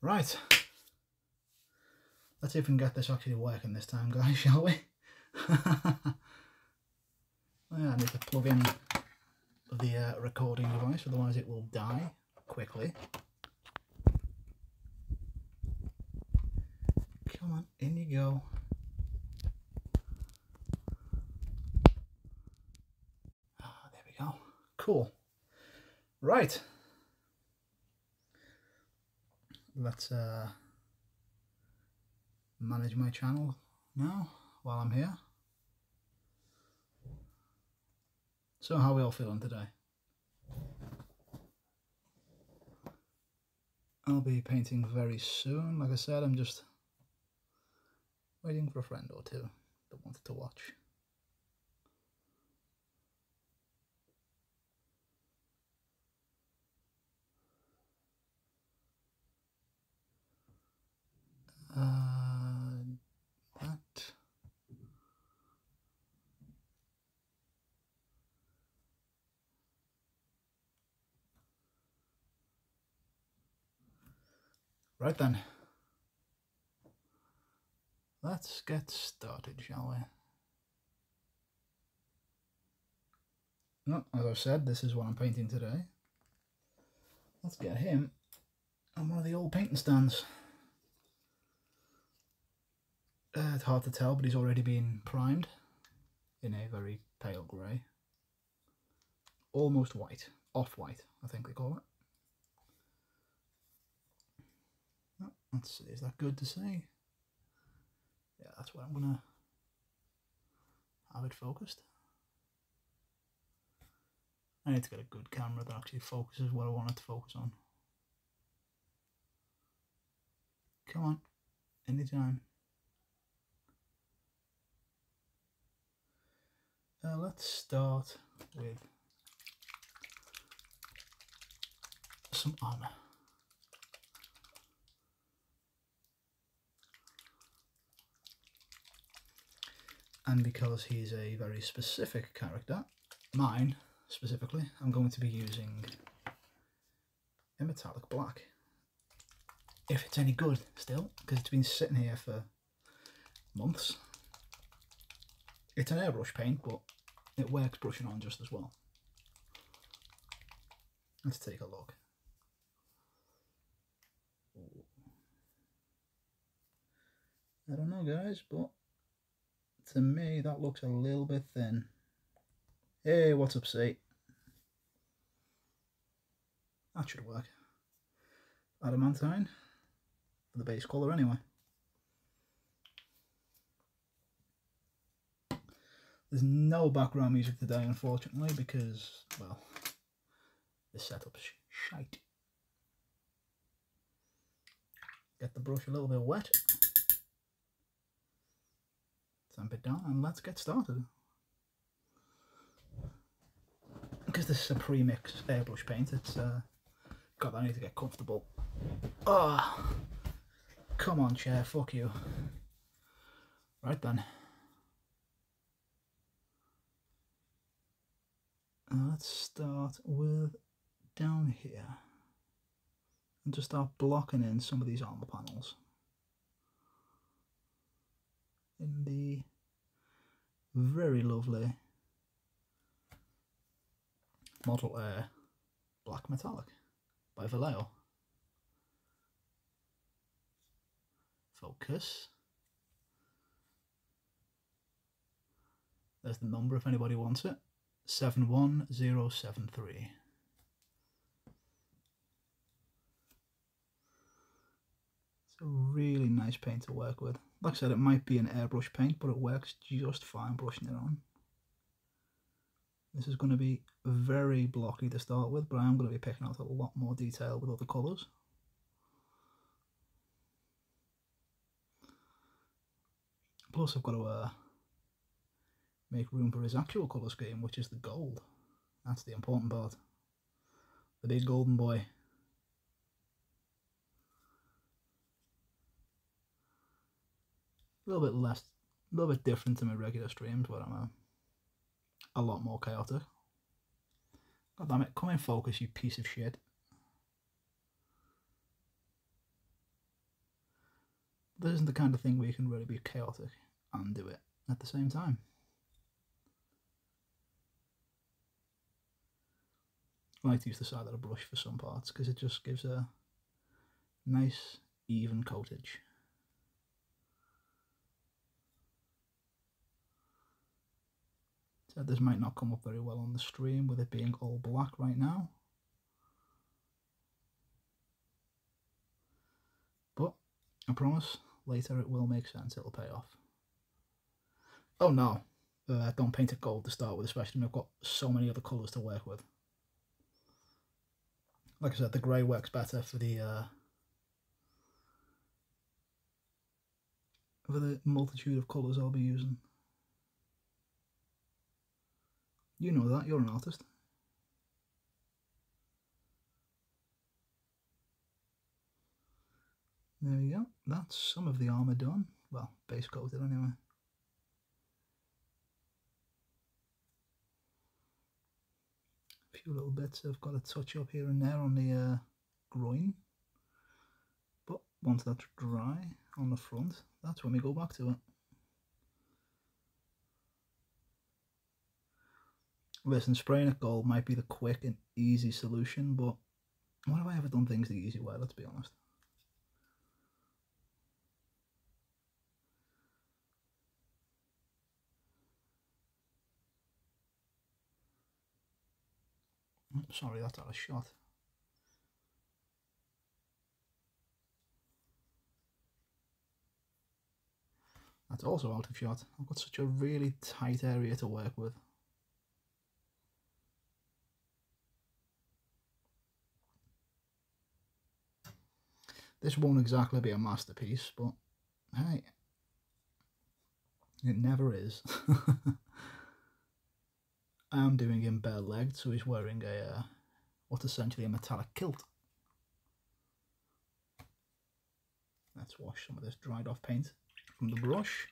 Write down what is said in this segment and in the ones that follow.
Right. Let's see if we can get this actually working this time, guys, shall we? I need to plug in the uh, recording device, otherwise it will die quickly. Come on, in you go. Ah, there we go. Cool. Right. Let's uh, manage my channel now while I'm here. So how are we all feeling today? I'll be painting very soon. Like I said, I'm just waiting for a friend or two that wanted to watch. Uh, that. Right then. Let's get started, shall we? No, as I've said, this is what I'm painting today. Let's get him on one of the old painting stands. Uh, it's hard to tell, but he's already been primed in a very pale grey. Almost white. Off-white, I think they call it. Oh, let's see, is that good to see? Yeah, that's what I'm going to have it focused. I need to get a good camera that actually focuses what I want it to focus on. Come on, anytime. Let's start with some armor. And because he's a very specific character, mine specifically, I'm going to be using a metallic black. If it's any good still, because it's been sitting here for months. It's an airbrush paint, but it works brushing on just as well. Let's take a look. I don't know guys, but to me that looks a little bit thin. Hey, what's up, C? That should work. Adamantine for the base colour anyway. There's no background music today, unfortunately, because, well, the setup's shite. Get the brush a little bit wet. Tamp it down and let's get started. Because this is a pre-mix airbrush paint, it's, uh, God, I need to get comfortable. Ah, oh, come on chair, fuck you. Right then. Let's start with down here and just start blocking in some of these armor panels in the very lovely Model Air Black Metallic by Vallejo. Focus. There's the number if anybody wants it. 71073. It's a really nice paint to work with. Like I said, it might be an airbrush paint, but it works just fine brushing it on. This is going to be very blocky to start with, but I am going to be picking out a lot more detail with other colours. Plus I've got to uh, make room for his actual colour scheme, which is the gold. That's the important part. The big golden boy. A little bit less, a little bit different to my regular streams where I'm a, a lot more chaotic. God damn it, come in focus, you piece of shit. This isn't the kind of thing where you can really be chaotic and do it at the same time. To use the side of the brush for some parts because it just gives a nice even coatage. So this might not come up very well on the stream with it being all black right now. But I promise later it will make sense, it'll pay off. Oh no, uh, don't paint it gold to start with, especially when I've got so many other colours to work with. Like I said, the grey works better for the uh, for the multitude of colours I'll be using. You know that, you're an artist. There we go, that's some of the armour done. Well, base coated anyway. Few little bits I've got a touch up here and there on the uh, groin. But once that's dry on the front, that's when we go back to it. Listen, spraying it gold might be the quick and easy solution, but what have I ever done things the easy way, let's be honest. Oh, sorry, that's out of shot. That's also out of shot. I've got such a really tight area to work with. This won't exactly be a masterpiece, but hey, it never is. I'm doing him bare legged, so he's wearing a uh, what's essentially a metallic kilt. Let's wash some of this dried off paint from the brush.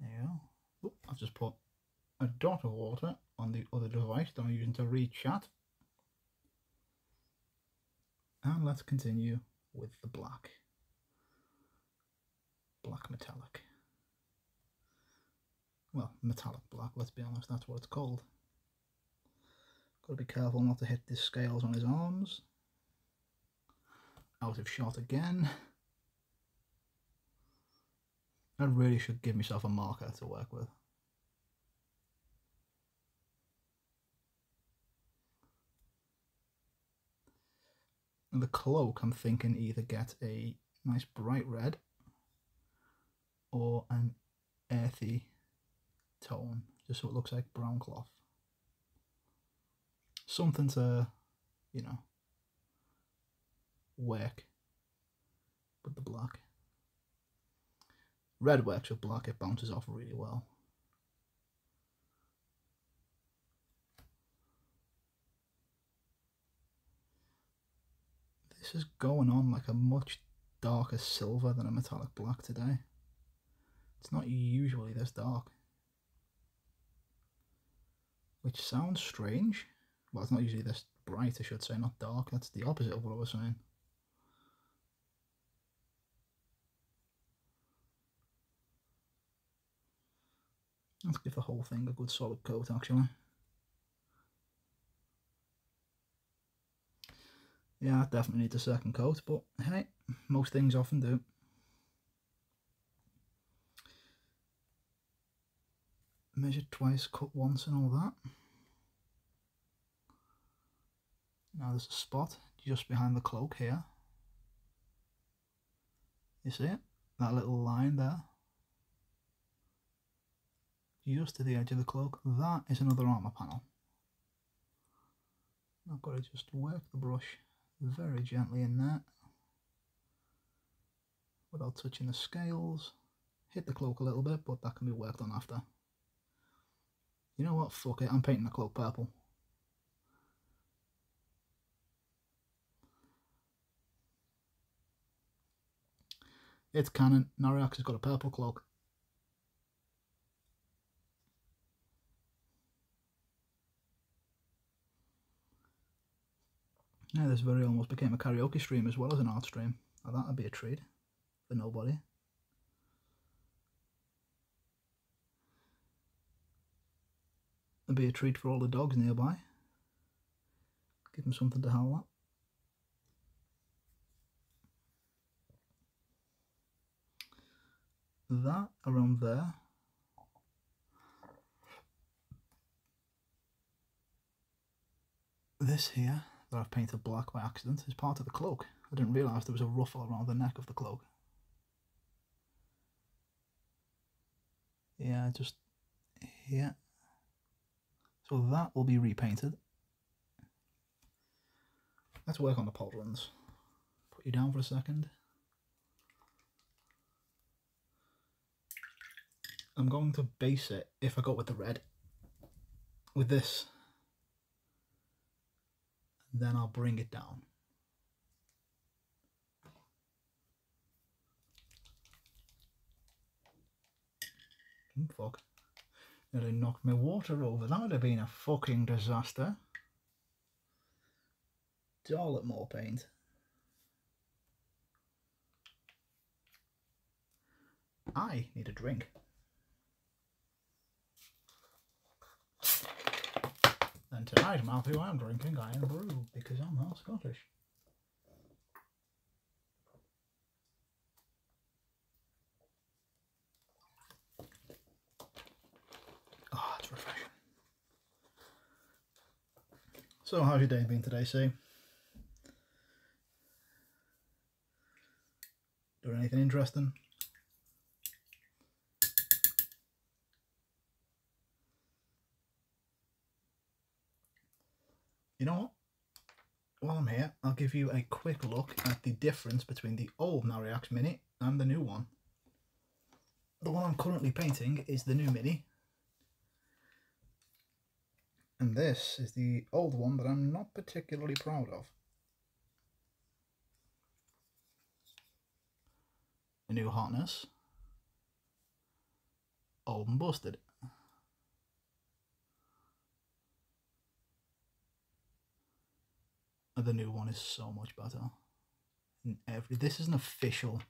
There you go. I've just put a dot of water on the other device that I'm using to read chat. And let's continue with the black. Black metallic. Well, metallic black, let's be honest, that's what it's called. Got to be careful not to hit the scales on his arms. Out of shot again. I really should give myself a marker to work with. The cloak, I'm thinking either get a nice bright red or an earthy tone, just so it looks like brown cloth. Something to, you know, work with the black. Red works with black, it bounces off really well. This is going on like a much darker silver than a metallic black today. It's not usually this dark. Which sounds strange. Well, it's not usually this bright, I should say, not dark. That's the opposite of what I was saying. Let's give the whole thing a good solid coat, actually. Yeah, I definitely need a second coat, but hey, most things often do. Measured twice, cut once and all that. Now there's a spot just behind the cloak here. You see it? That little line there. Just to the edge of the cloak. That is another armour panel. I've got to just work the brush very gently in that without touching the scales. Hit the cloak a little bit, but that can be worked on after. You know what? Fuck it. I'm painting the cloak purple. It's canon. Nariax has got a purple cloak. Yeah, this very almost became a karaoke stream as well as an art stream. Now that'd be a treat for nobody. It'd be a treat for all the dogs nearby. Give them something to howl at. That around there. This here that I've painted black by accident is part of the cloak. I didn't realise there was a ruffle around the neck of the cloak. Yeah, just here. So that will be repainted. Let's work on the pauldrons. Put you down for a second. I'm going to base it, if I go with the red, with this. Then I'll bring it down. Oh, fuck. Nearly knocked my water over. That would have been a fucking disaster. Dollop more paint. I need a drink. And tonight, Matthew, I'm drinking Irn-Bru because I'm not Scottish. Oh, it's refreshing. So, how's your day been today, Sue? Doing anything interesting? You know what? While I'm here, I'll give you a quick look at the difference between the old Mariax Mini and the new one. The one I'm currently painting is the new Mini. And this is the old one that I'm not particularly proud of. The new hotness. Old and busted. The new one is so much better. Every this is an official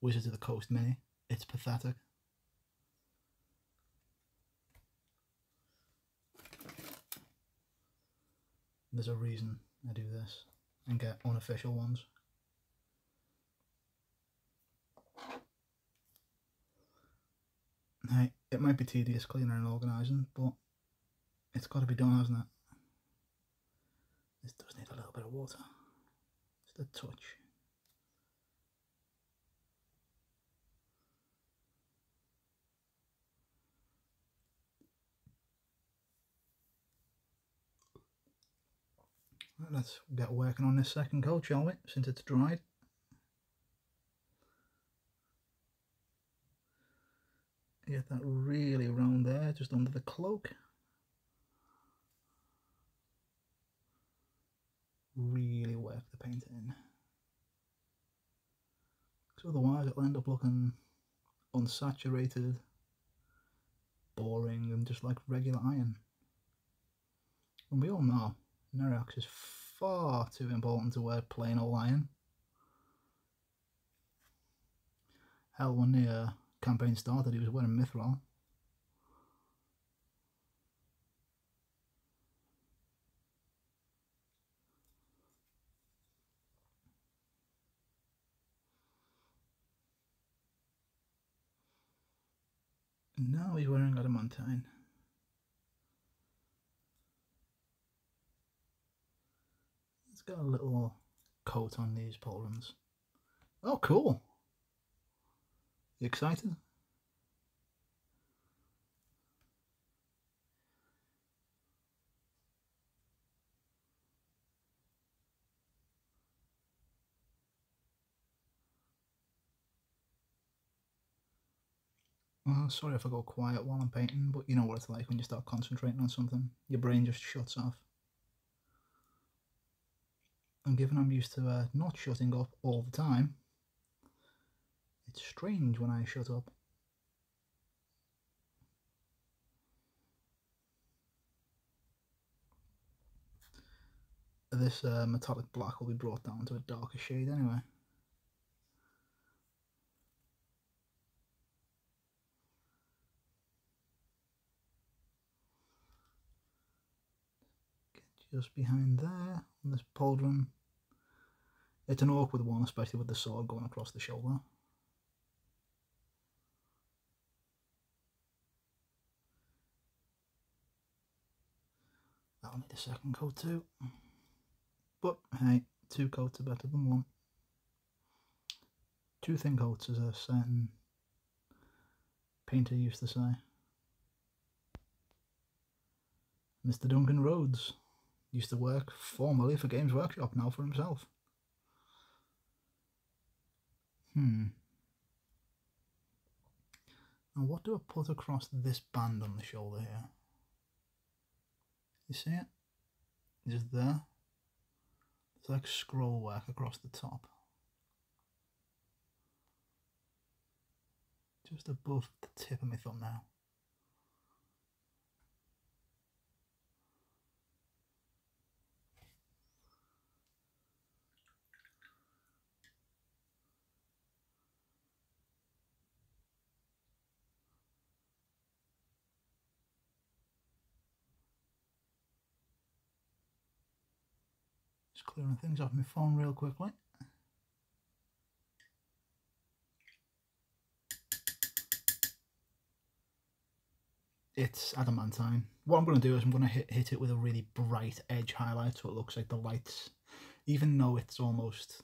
Wizards of the Coast mini. It's pathetic. There's a reason I do this and get unofficial ones. Hey, it might be tedious cleaning and organising, but it's got to be done, hasn't it? This does need a little bit of water. Just a touch. let's get working on this second coat, shall we? Since it's dried. Get that really round there, just under the cloak. Really work the paint in. Because otherwise it'll end up looking unsaturated, boring, and just like regular iron. And we all know Mariax is far too important to wear plain old iron. Hell, when the uh, campaign started, he was wearing Mithril. Now he's wearing adamantine. It's got a little coat on these pauldrons. Oh, cool. You excited? Well, sorry if I go quiet while I'm painting, but you know what it's like when you start concentrating on something. Your brain just shuts off. And given I'm used to uh, not shutting up all the time, it's strange when I shut up. this uh, metallic black will be brought down to a darker shade anyway. Just behind there on this pauldron. It's an awkward one, especially with the sword going across the shoulder. That'll need a second coat too. But hey, two coats are better than one. Two thin coats, as a certain painter used to say. Mr. Duncan Rhodes used to work formerly for Games Workshop, now for himself. Hmm. Now what do I put across this band on the shoulder here? You see it? Just there. It's like scroll work across the top. Just above the tip of my thumbnail. Clearing things off my phone real quickly. It's adamantine. What I'm going to do is I'm going to hit, hit it with a really bright edge highlight so it looks like the lights, even though it's almost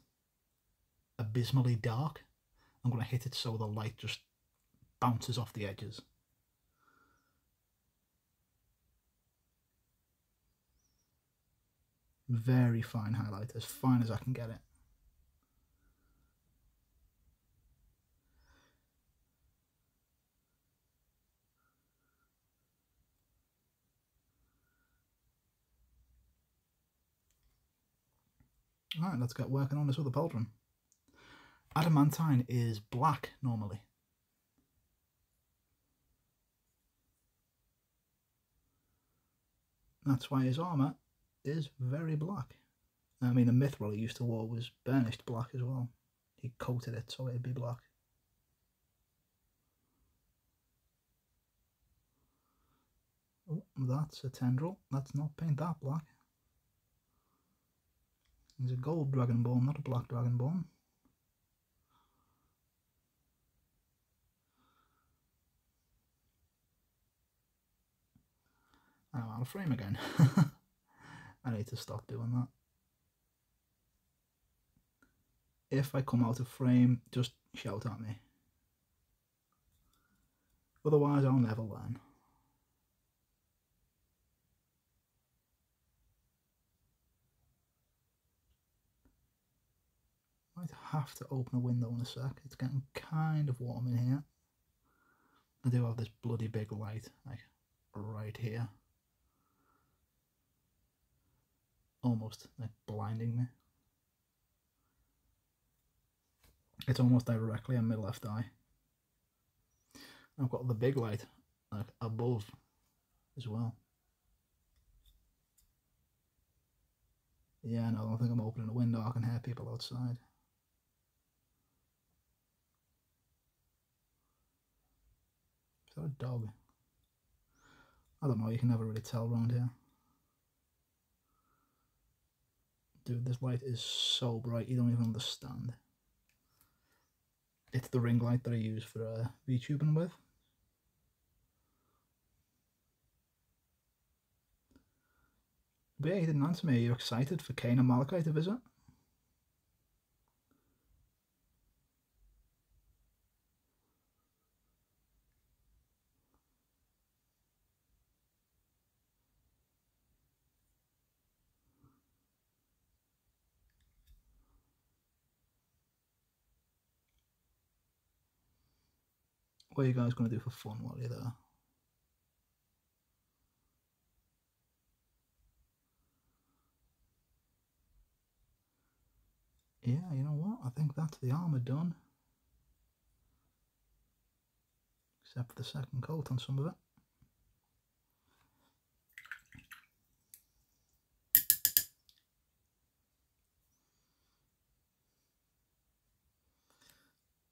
abysmally dark, I'm going to hit it so the light just bounces off the edges. Very fine highlight, as fine as I can get it. Alright, let's get working on this other pauldron. Adamantine is black normally. That's why his armour is very black. I mean, the mithril he used to wear was burnished black as well. He coated it so it'd be black. Oh, that's a tendril. Let's not paint that black. He's a gold dragonborn, not a black dragonborn. I'm out of frame again. I need to stop doing that. If I come out of frame, just shout at me. Otherwise, I'll never learn. Might have to open a window in a sec. It's getting kind of warm in here. I do have this bloody big light, like right here. Almost like blinding me. It's almost directly on my left eye. I've got the big light like above as well. Yeah, no, I don't think I'm opening a window. I can hear people outside. Is that a dog? I don't know, you can never really tell around here. Dude, this light is so bright, you don't even understand. It's the ring light that I use for uh, VTubing with. But yeah, you didn't answer me. Are you excited for Kane and Malachi to visit? what are you guys going to do for fun while you're there? Yeah, you know what? I think that's the armour done. Except for the second coat on some of it.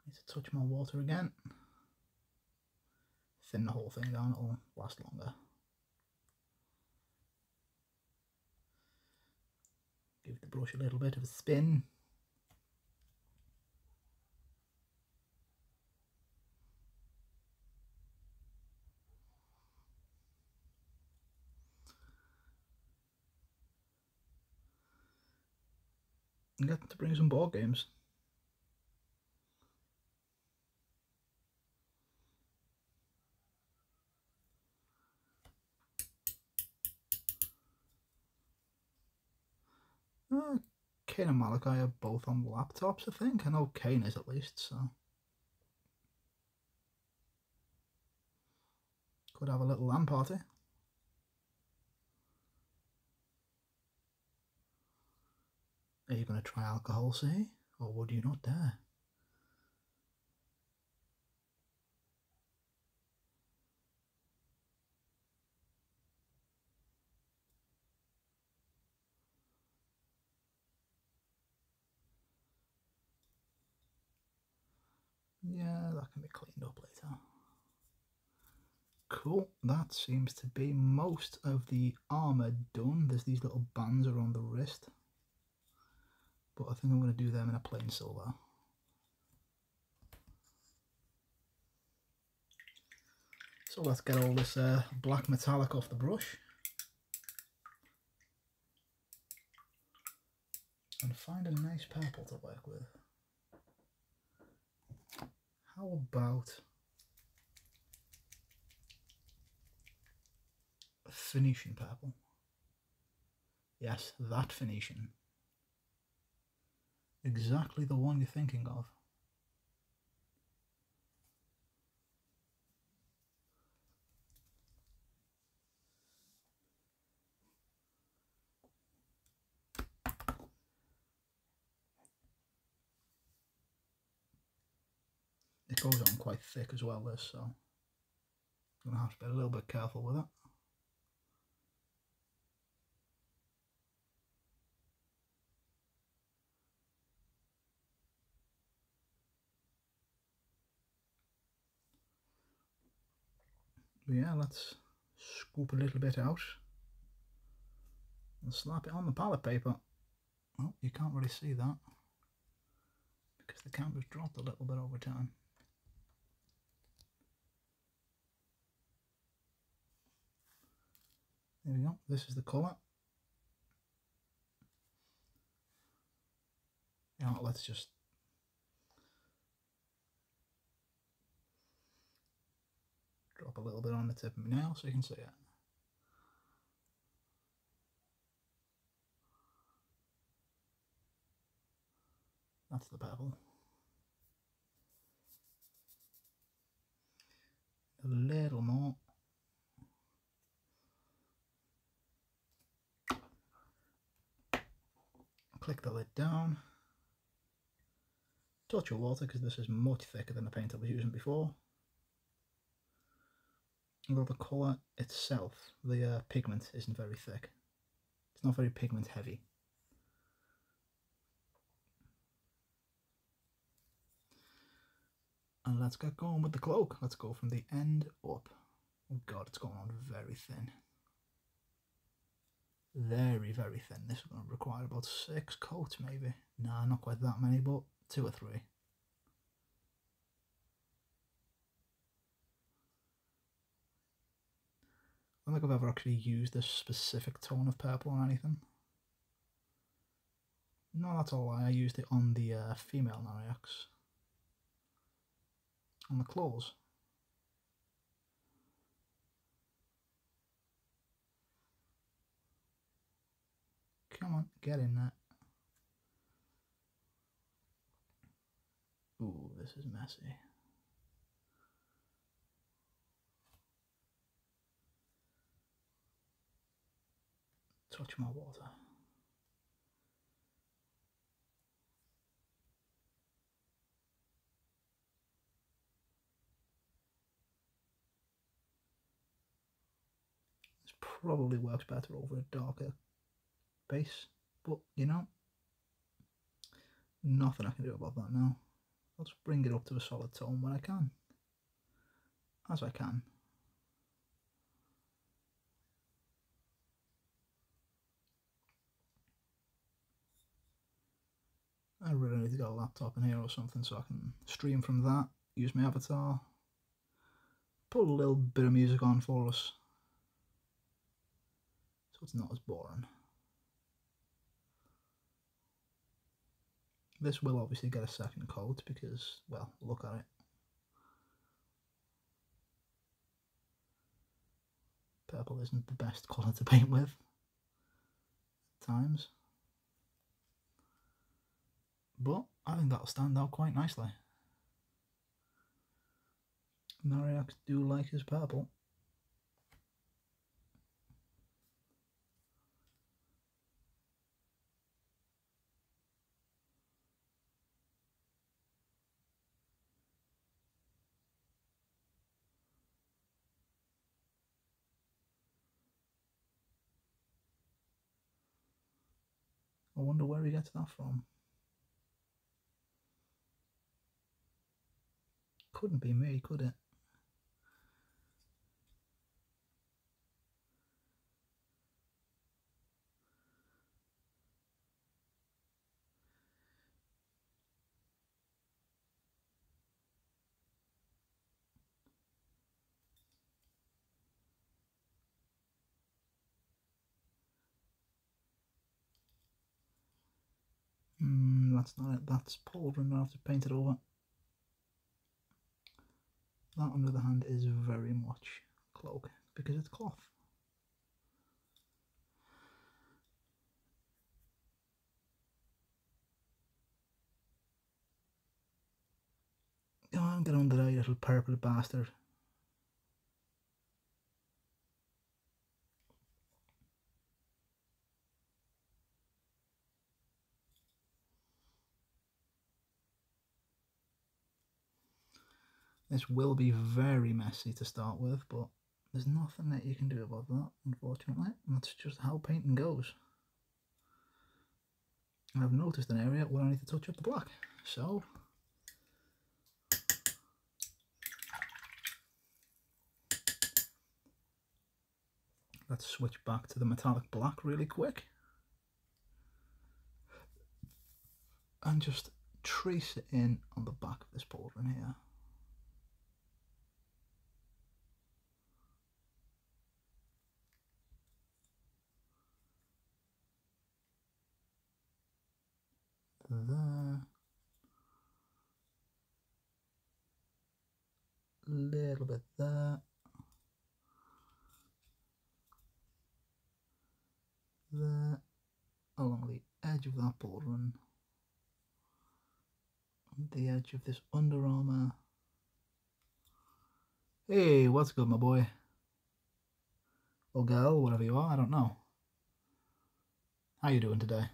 Need to touch my water again. Thin the whole thing down, it'll last longer. Give the brush a little bit of a spin. and get to bring some board games. Uh, Kane and Malachi are both on laptops, I think. I know Kane is at least, so. Could have a little LAN party. Are you going to try alcohol, say? Or would you not dare? Yeah, that can be cleaned up later. Cool, that seems to be most of the armour done. There's these little bands around the wrist but I think I'm going to do them in a plain silver. So let's get all this uh, black metallic off the brush. And find a nice purple to work with. How about Phoenician purple? Yes, that Phoenician exactly the one you're thinking of. It goes on quite thick as well this, so I'm to have to be a little bit careful with it. Yeah, let's scoop a little bit out and slap it on the palette paper. Oh, you can't really see that because the camera's dropped a little bit over time. There we go, this is the colour. Yeah, let's just drop a little bit on the tip of my nail so you can see it. That's the bevel. A little more. Click the lid down. Touch of water because this is much thicker than the paint I was using before although the colour itself, the uh, pigment isn't very thick. It's not very pigment heavy. And let's get going with the cloak. Let's go from the end up. Oh god, it's going on very thin. Very, very thin. This is going to require about six coats maybe. Nah, not quite that many, but two or three. I don't think I've ever actually used this specific tone of purple on anything. No, that's a lie. I used it on the uh, female Narayax. On the claws. Come on, get in there. Ooh, this is messy. touch my water. This probably works better over a darker but you know, nothing I can do about that now. I'll just bring it up to a solid tone when I can. As I can. I really need to get a laptop in here or something so I can stream from that, use my avatar, put a little bit of music on for us so it's not as boring. This will obviously get a second coat because, well, look at it. Purple isn't the best colour to paint with at times. But I think that'll stand out quite nicely. Mariax do like his purple. Wonder where he gets that from. Couldn't be me, could it? Mm, that's not it, that's pauldron, I'll have to paint it over. That, on the other hand, is very much cloak because it's cloth. Come on, get under there, you little purple bastard. This will be very messy to start with, but there's nothing that you can do about that, unfortunately. That's just how painting goes. I've noticed an area where I need to touch up the black, so... Let's switch back to the metallic black really quick. And just trace it in on the back of this pauldron here. There. Little bit there. There. Along the edge of that pauldron. The edge of this Under Armour. Hey, what's good, my boy? Or girl, whatever you are, I don't know. How you doing today?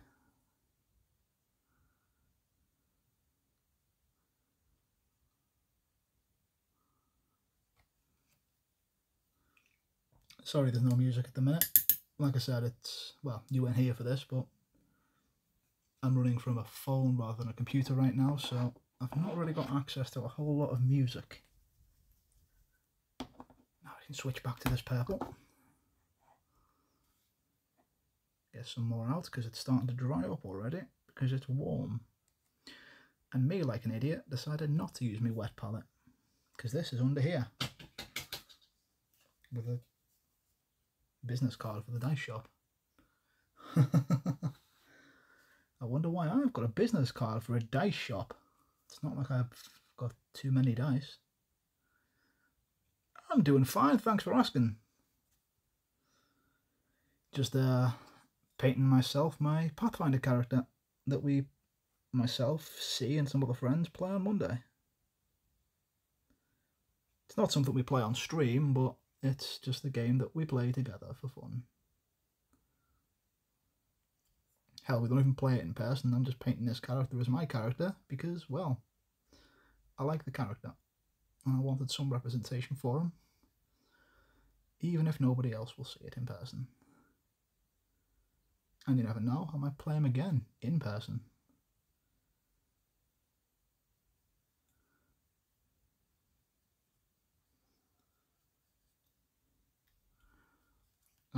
Sorry there's no music at the minute. Like I said, it's, well, you weren't here for this, but I'm running from a phone rather than a computer right now, so I've not really got access to a whole lot of music. Now I can switch back to this purple. Get some more out because it's starting to dry up already because it's warm. And me, like an idiot, decided not to use my wet palette because this is under here with a business card for the dice shop. I wonder why I've got a business card for a dice shop. It's not like I've got too many dice. I'm doing fine, thanks for asking. Just uh, painting myself my Pathfinder character that we, myself, see and some other friends play on Monday. It's not something we play on stream, but it's just a game that we play together for fun. Hell, we don't even play it in person. I'm just painting this character as my character because, well, I like the character. And I wanted some representation for him. Even if nobody else will see it in person. And you never know, I might play him again in person.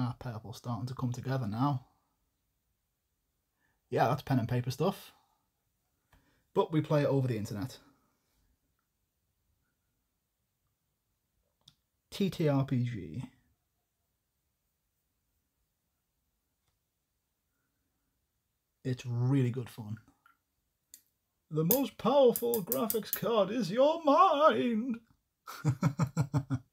Ah, purple starting to come together now. Yeah, that's pen and paper stuff. But we play it over the internet. TTRPG. It's really good fun. The most powerful graphics card is your mind.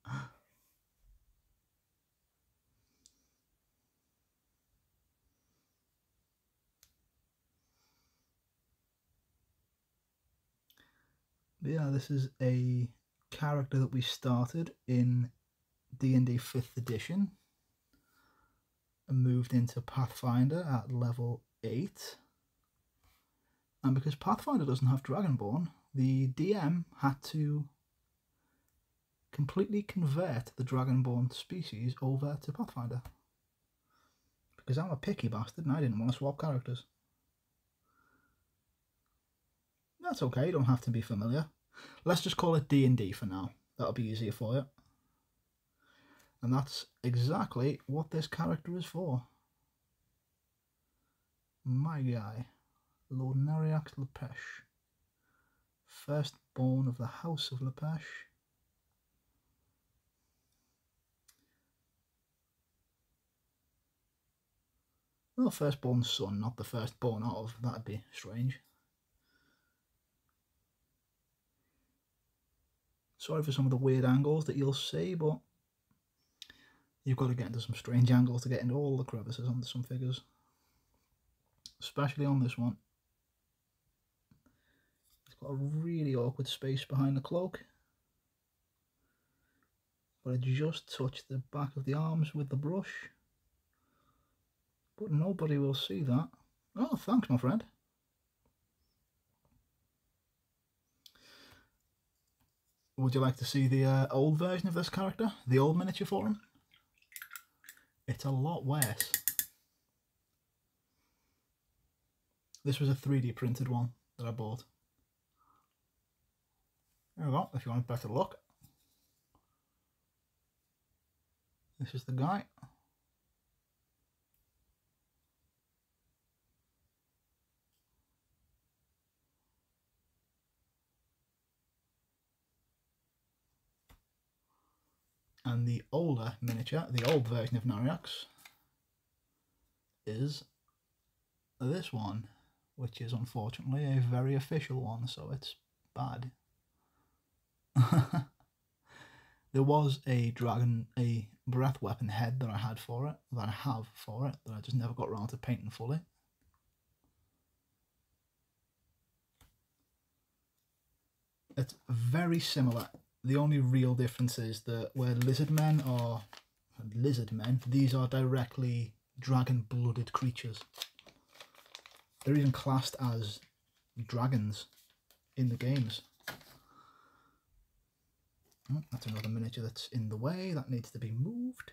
yeah, this is a character that we started in D&D 5th edition and moved into Pathfinder at level 8. And because Pathfinder doesn't have Dragonborn, the DM had to completely convert the Dragonborn species over to Pathfinder. Because I'm a picky bastard and I didn't want to swap characters. That's okay, you don't have to be familiar. Let's just call it D&D for now. That'll be easier for you. And that's exactly what this character is for. My guy, Lord Nariax Lepesh, firstborn of the House of Lepesh. Well, firstborn son, not the firstborn of. That'd be strange. Sorry for some of the weird angles that you'll see, but you've got to get into some strange angles to get into all the crevices on some figures. Especially on this one. It's got a really awkward space behind the cloak. But I just touched the back of the arms with the brush. But nobody will see that. Oh, thanks, my friend. Would you like to see the uh, old version of this character? The old miniature for him? It's a lot worse. This was a 3D printed one that I bought. There we go, if you want a better look. This is the guy. And the older miniature, the old version of Nariax, is this one, which is unfortunately a very official one, so it's bad. there was a dragon, a breath weapon head that I had for it, that I have for it, that I just never got around to painting fully. It's very similar the only real difference is that where lizard men are lizard men, these are directly dragon blooded creatures. They're even classed as dragons in the games. Oh, that's another miniature that's in the way, that needs to be moved.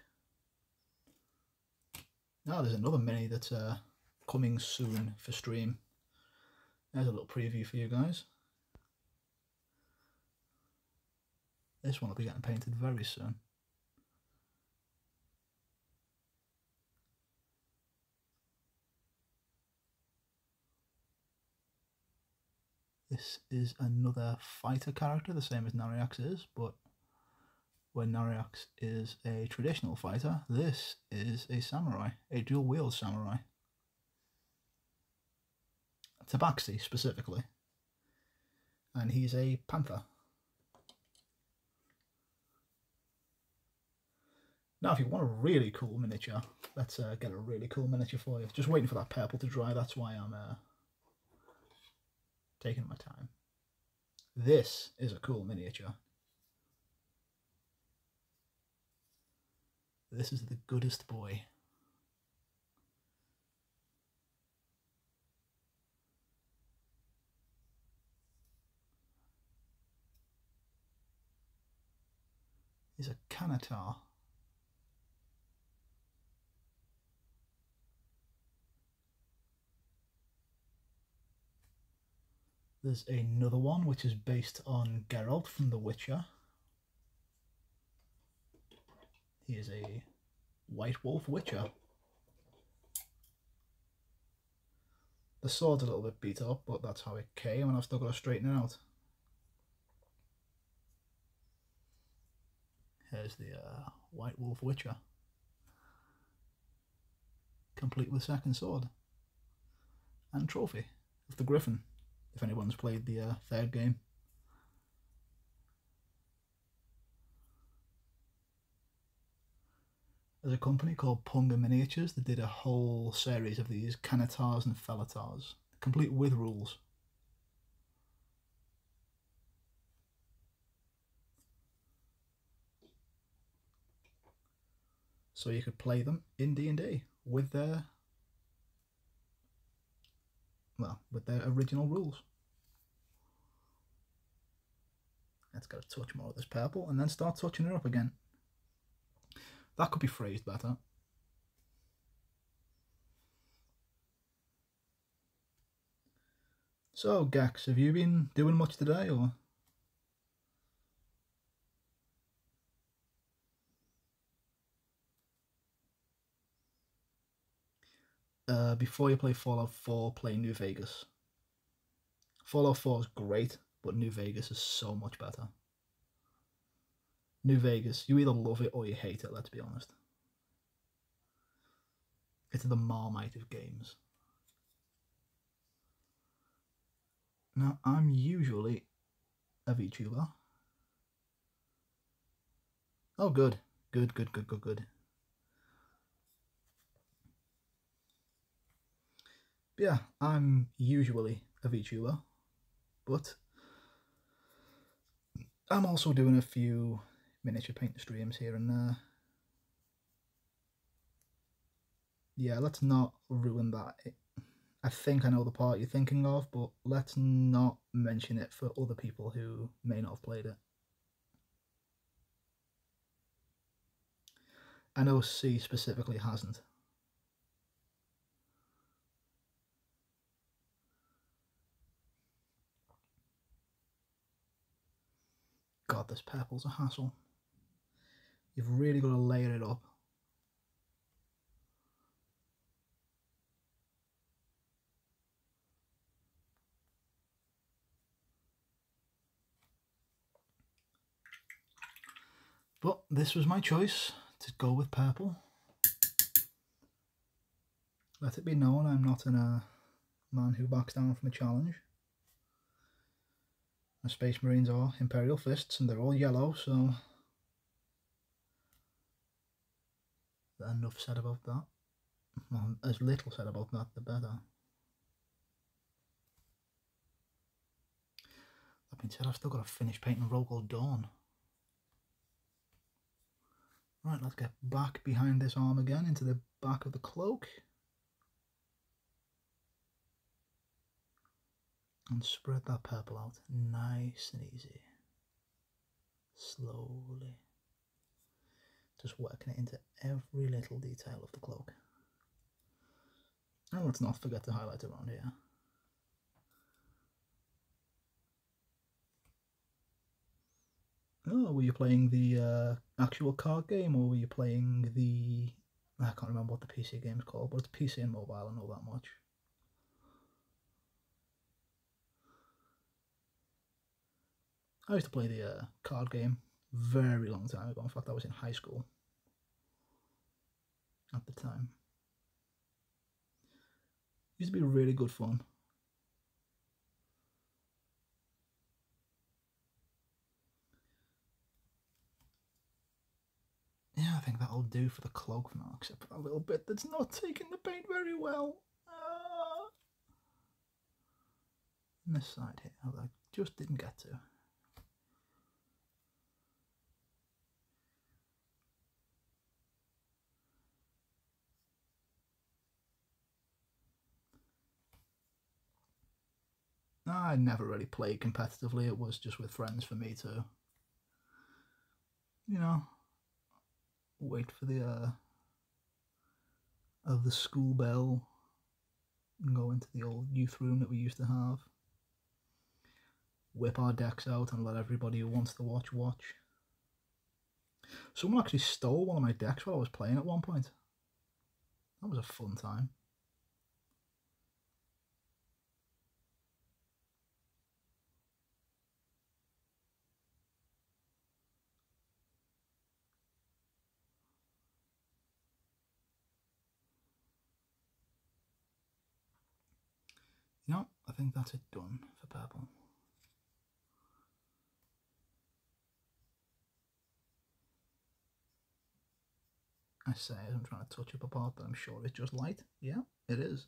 Now there's another mini that's uh, coming soon for stream. There's a little preview for you guys. This one will be getting painted very soon. This is another fighter character, the same as Nariax is, but when Nariax is a traditional fighter, this is a samurai, a dual wield samurai. Tabaxi specifically. And he's a panther. Now, if you want a really cool miniature, let's uh, get a really cool miniature for you. Just waiting for that purple to dry, that's why I'm uh, taking my time. This is a cool miniature. This is the goodest boy. He's a Canatar. There's another one which is based on Geralt from The Witcher. He is a White Wolf Witcher. The sword's a little bit beat up, but that's how it came, and I've still got to straighten it out. Here's the uh, White Wolf Witcher. Complete with second sword. And trophy of the Griffin, if anyone's played the uh, third game. There's a company called Punga Miniatures that did a whole series of these Canitars and Felatars, complete with rules. So you could play them in D&D with their well, with their original rules. Let's get a touch more of this purple and then start touching it up again. That could be phrased better. So, Gex, have you been doing much today, or...? Uh, before you play Fallout 4, play New Vegas. Fallout 4 is great, but New Vegas is so much better. New Vegas, you either love it or you hate it, let's be honest. It's the marmite of games. Now, I'm usually a VTuber. Oh, good. Good, good, good, good, good. Yeah, I'm usually a VTuber, but I'm also doing a few miniature paint streams here and there. Yeah, let's not ruin that. I think I know the part you're thinking of, but let's not mention it for other people who may not have played it. I know C specifically hasn't. God, this purple's a hassle. You've really got to layer it up. But this was my choice to go with purple. Let it be known I'm not a uh, man who backs down from a challenge. The Space Marines are Imperial Fists and they're all yellow, so enough said about that. Well, as little said about that, the better. That being said, I've still got to finish painting Rogal Dorn. Right, let's get back behind this arm again into the back of the cloak. And spread that purple out nice and easy. Slowly just working it into every little detail of the cloak. And let's not forget to highlight around here. Oh, were you playing the uh, actual card game or were you playing the... I can't remember what the PC game is called, but it's PC and mobile, I know that much. I used to play the uh, card game very long time ago. In fact, I was in high school at the time. It used to be really good fun. Yeah, I think that'll do for the cloak for now, except for that little bit that's not taking the paint very well. Uh, this side here, I just didn't get to. I never really played competitively. It was just with friends for me to, you know, wait for the uh, of the school bell and go into the old youth room that we used to have. Whip our decks out and let everybody who wants to watch watch. Someone actually stole one of my decks while I was playing at one point. That was a fun time. Know, I think that's it done for purple. I say I'm trying to touch up a part that I'm sure it's just light. Yeah, it is.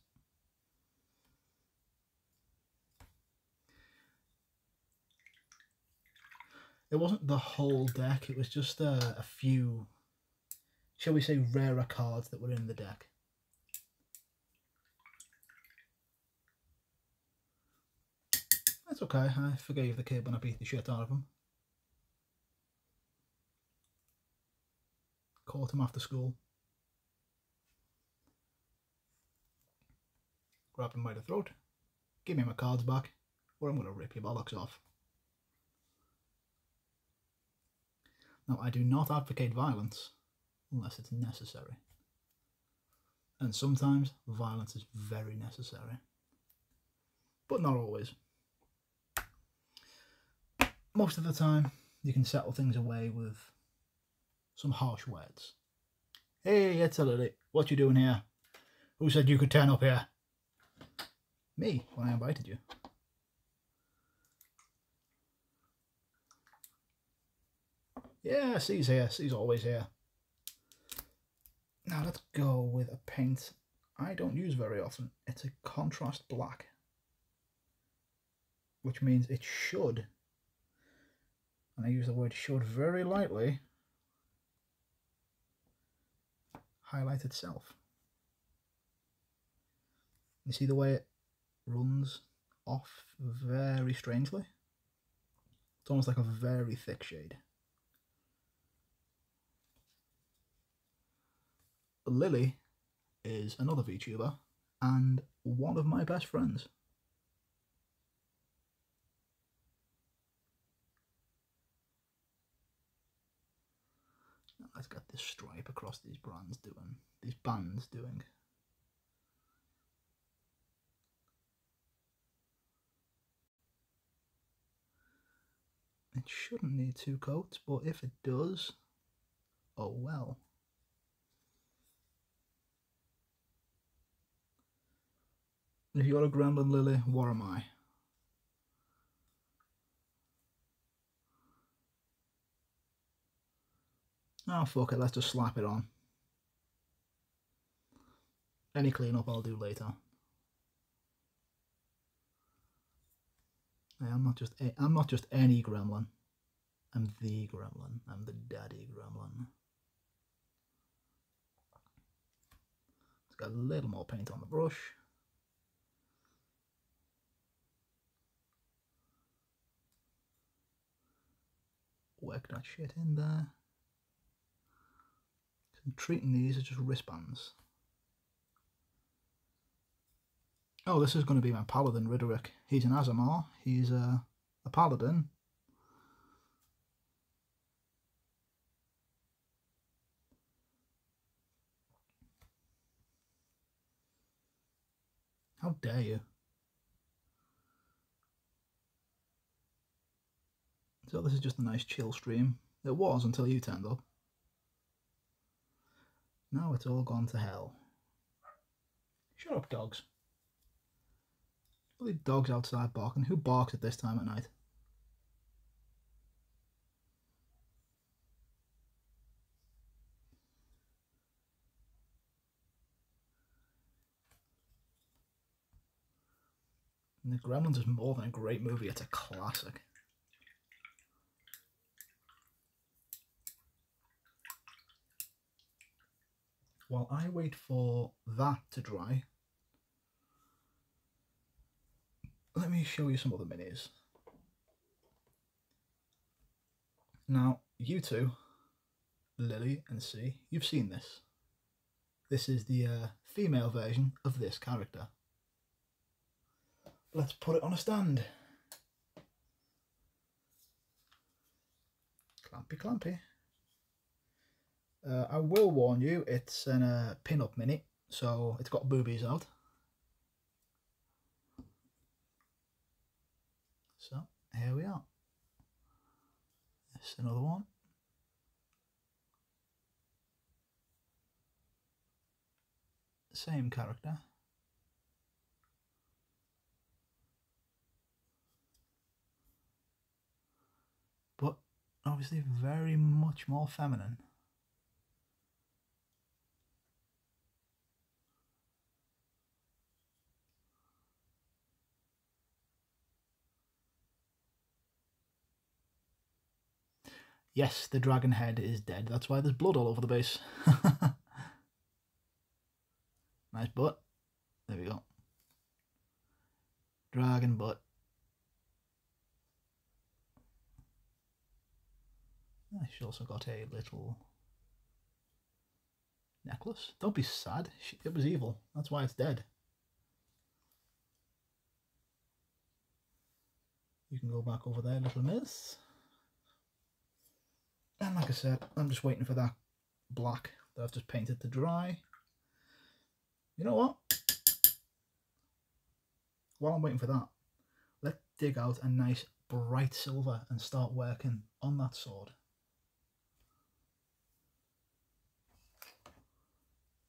It wasn't the whole deck, it was just a, a few, shall we say, rarer cards that were in the deck. That's okay, I forgave the kid when I beat the shit out of him. Caught him after school. Grabbed him by the throat. Give me my cards back, or I'm going to rip your bollocks off. Now, I do not advocate violence unless it's necessary. And sometimes violence is very necessary. But not always. Most of the time, you can settle things away with some harsh words. Hey, it's a lily. What you doing here? Who said you could turn up here? Me, when I invited you. Yeah, C's here. C's always here. Now let's go with a paint I don't use very often. It's a contrast black. Which means it should, and I use the word should very lightly, highlight itself. You see the way it runs off very strangely? It's almost like a very thick shade. Lily is another VTuber and one of my best friends. Let's get this stripe across these brands doing, these bands doing. It shouldn't need two coats, but if it does, oh well. If you're a Gremlin Lily, what am I? Oh fuck it, let's just slap it on. Any cleanup I'll do later. I'm not just a, I'm not just any gremlin. I'm the gremlin. I'm the daddy gremlin. It's got a little more paint on the brush. Work that shit in there. Treating these as just wristbands. Oh, this is going to be my paladin, Riderick. He's an Aasimar. He's a, a paladin. How dare you? So this is just a nice chill stream. It was until you turned up. Now it's all gone to hell. Shut up, dogs. All the dogs outside barking. Who barks at this time at night? And the Gremlins is more than a great movie, it's a classic. While I wait for that to dry, let me show you some other minis. Now, you two, Lily and C, you've seen this. This is the uh, female version of this character. Let's put it on a stand. Clampy clampy. Uh, I will warn you, it's a pin-up mini, so it's got boobies out. So, here we are. This another one. Same character. But obviously very much more feminine. Yes, the dragon head is dead. That's why there's blood all over the base. nice butt. There we go. Dragon butt. She also got a little necklace. Don't be sad. It was evil. That's why it's dead. You can go back over there, little miss. And like I said, I'm just waiting for that black that I've just painted to dry. You know what? While I'm waiting for that, let's dig out a nice bright silver and start working on that sword.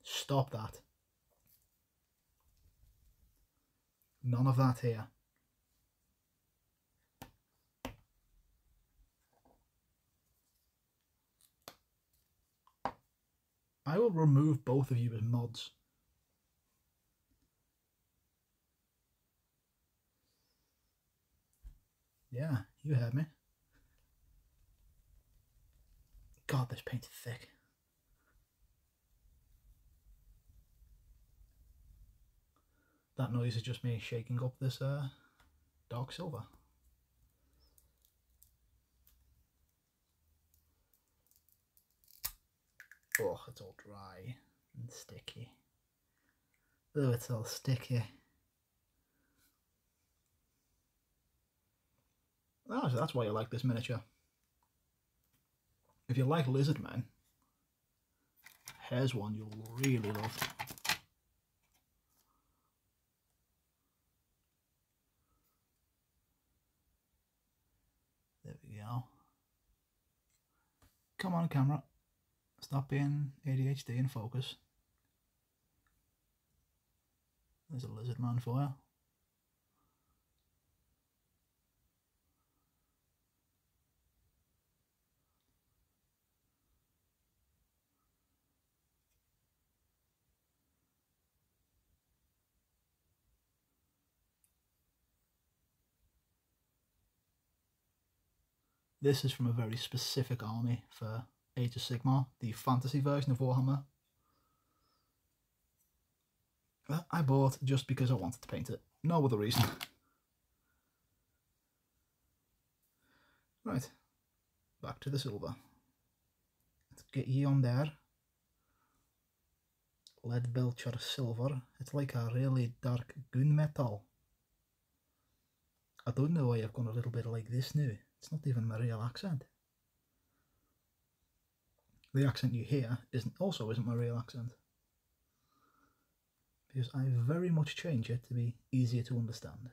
Stop that. None of that here. I will remove both of you as mods. Yeah, you heard me. God, this paint's thick. That noise is just me shaking up this uh, dark silver. Oh, it's all dry and sticky. Oh, it's all sticky. Oh, so that's why you like this miniature. If you like lizard men, here's one you'll really love. There we go. Come on, camera. Stop being ADHD and focus. There's a lizard man for you. This is from a very specific army for Age of Sigmar, the fantasy version of Warhammer. That I bought just because I wanted to paint it. No other reason. right. Back to the silver. Let's get you on there. Leadbelcher silver. It's like a really dark gunmetal. I don't know why I've gone a little bit like this now. It's not even my real accent. The accent you hear isn't also isn't my real accent. Because I very much change it to be easier to understand.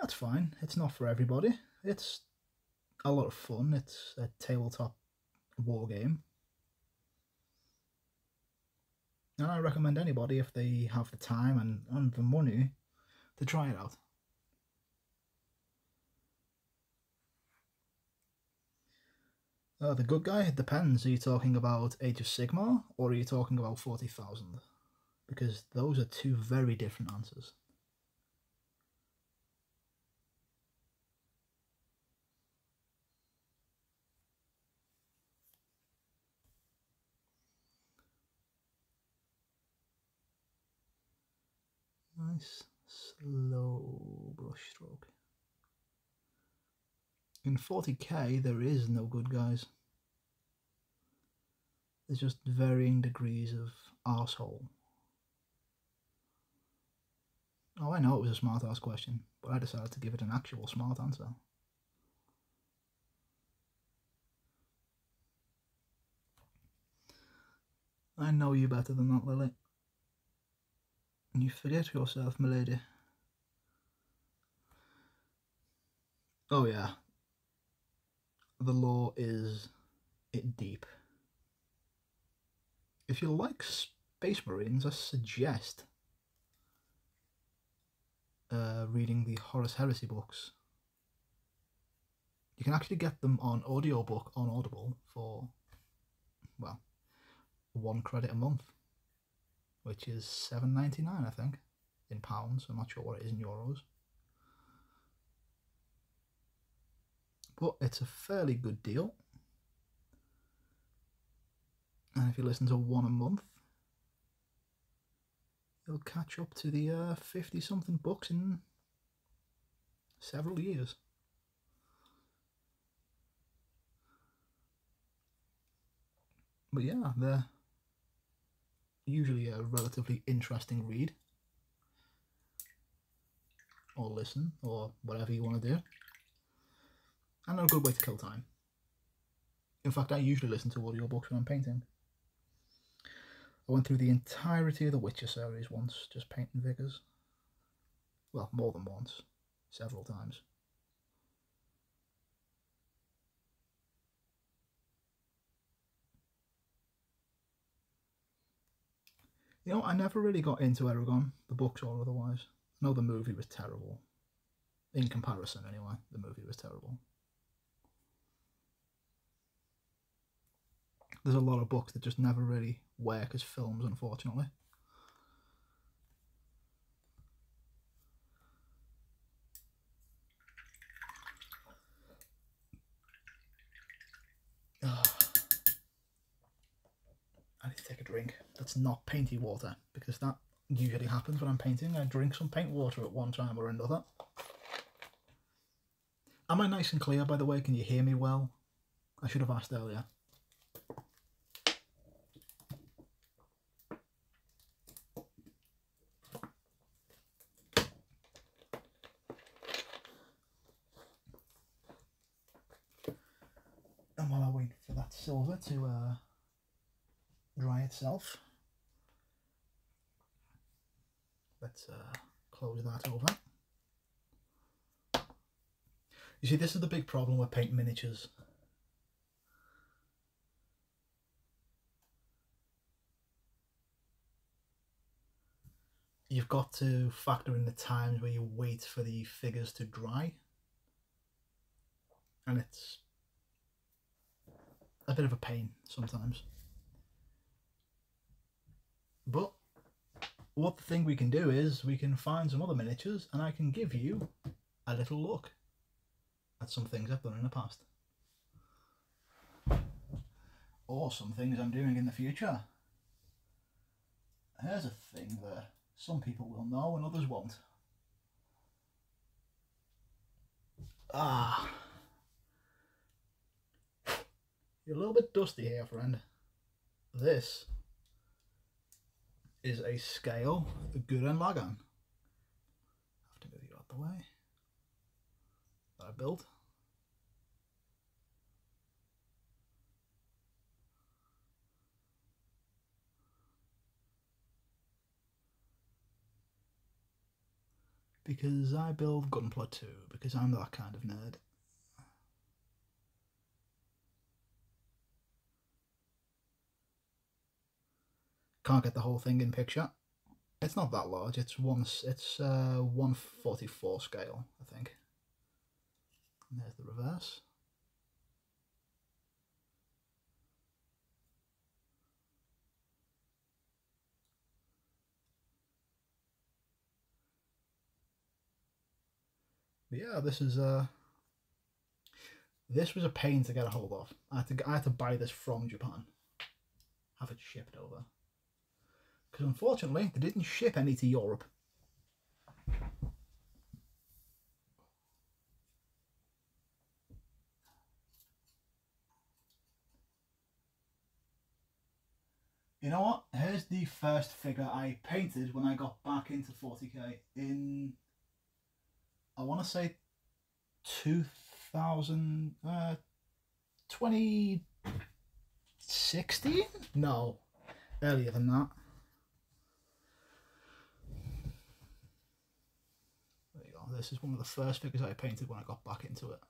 That's fine. It's not for everybody. It's a lot of fun. It's a tabletop war game. And I recommend anybody, if they have the time and, and the money, to try it out. Uh, the good guy, it depends. Are you talking about Age of Sigmar or are you talking about 40,000? Because those are two very different answers. Nice slow brush stroke. In 40k, there is no good guys. There's just varying degrees of asshole. Oh, I know it was a smart ass question, but I decided to give it an actual smart answer. I know you better than that, Lily. You forget yourself, milady. Oh, yeah. The law is it deep. If you like Space Marines, I suggest uh, reading the Horus Heresy books. You can actually get them on audiobook on Audible for, well, one credit a month, which is seven ninety nine, I think, in pounds. I'm not sure what it is in euros. But it's a fairly good deal. And if you listen to one a month, you'll catch up to the 50 uh, something books in several years. But yeah, they're usually a relatively interesting read. Or listen, or whatever you want to do. And a good way to kill time. In fact, I usually listen to audiobooks when I'm painting. I went through the entirety of the Witcher series once, just painting figures. Well, more than once, several times. You know, I never really got into Eragon, the books or otherwise. I know the movie was terrible. In comparison, anyway, the movie was terrible. There's a lot of books that just never really work as films, unfortunately. I need to take a drink. That's not painty water because that usually happens when I'm painting. I drink some paint water at one time or another. Am I nice and clear, by the way? Can you hear me well? I should have asked earlier. Silver to uh, dry itself. Let's uh, close that over. You see, this is the big problem with paint miniatures. You've got to factor in the times where you wait for the figures to dry. And it's a bit of a pain sometimes. But what the thing we can do is we can find some other miniatures and I can give you a little look at some things I've done in the past. Or some things I'm doing in the future. Here's a thing that some people will know and others won't. Ah. You're a little bit dusty here, friend. This is a scale Gurren Lagann. have to move you out the way. That I built. Because I build Gunpla too, because I'm that kind of nerd. Can't get the whole thing in picture. It's not that large. It's one. It's uh, one forty four scale, I think. And there's the reverse. But yeah, this is uh this was a pain to get a hold of. I had to I had to buy this from Japan, have it shipped over because unfortunately they didn't ship any to Europe. You know what? Here's the first figure I painted when I got back into 40k in, I want to say 2000, uh, 2016? No, earlier than that. There. This is one of the first figures I painted when I got back into it.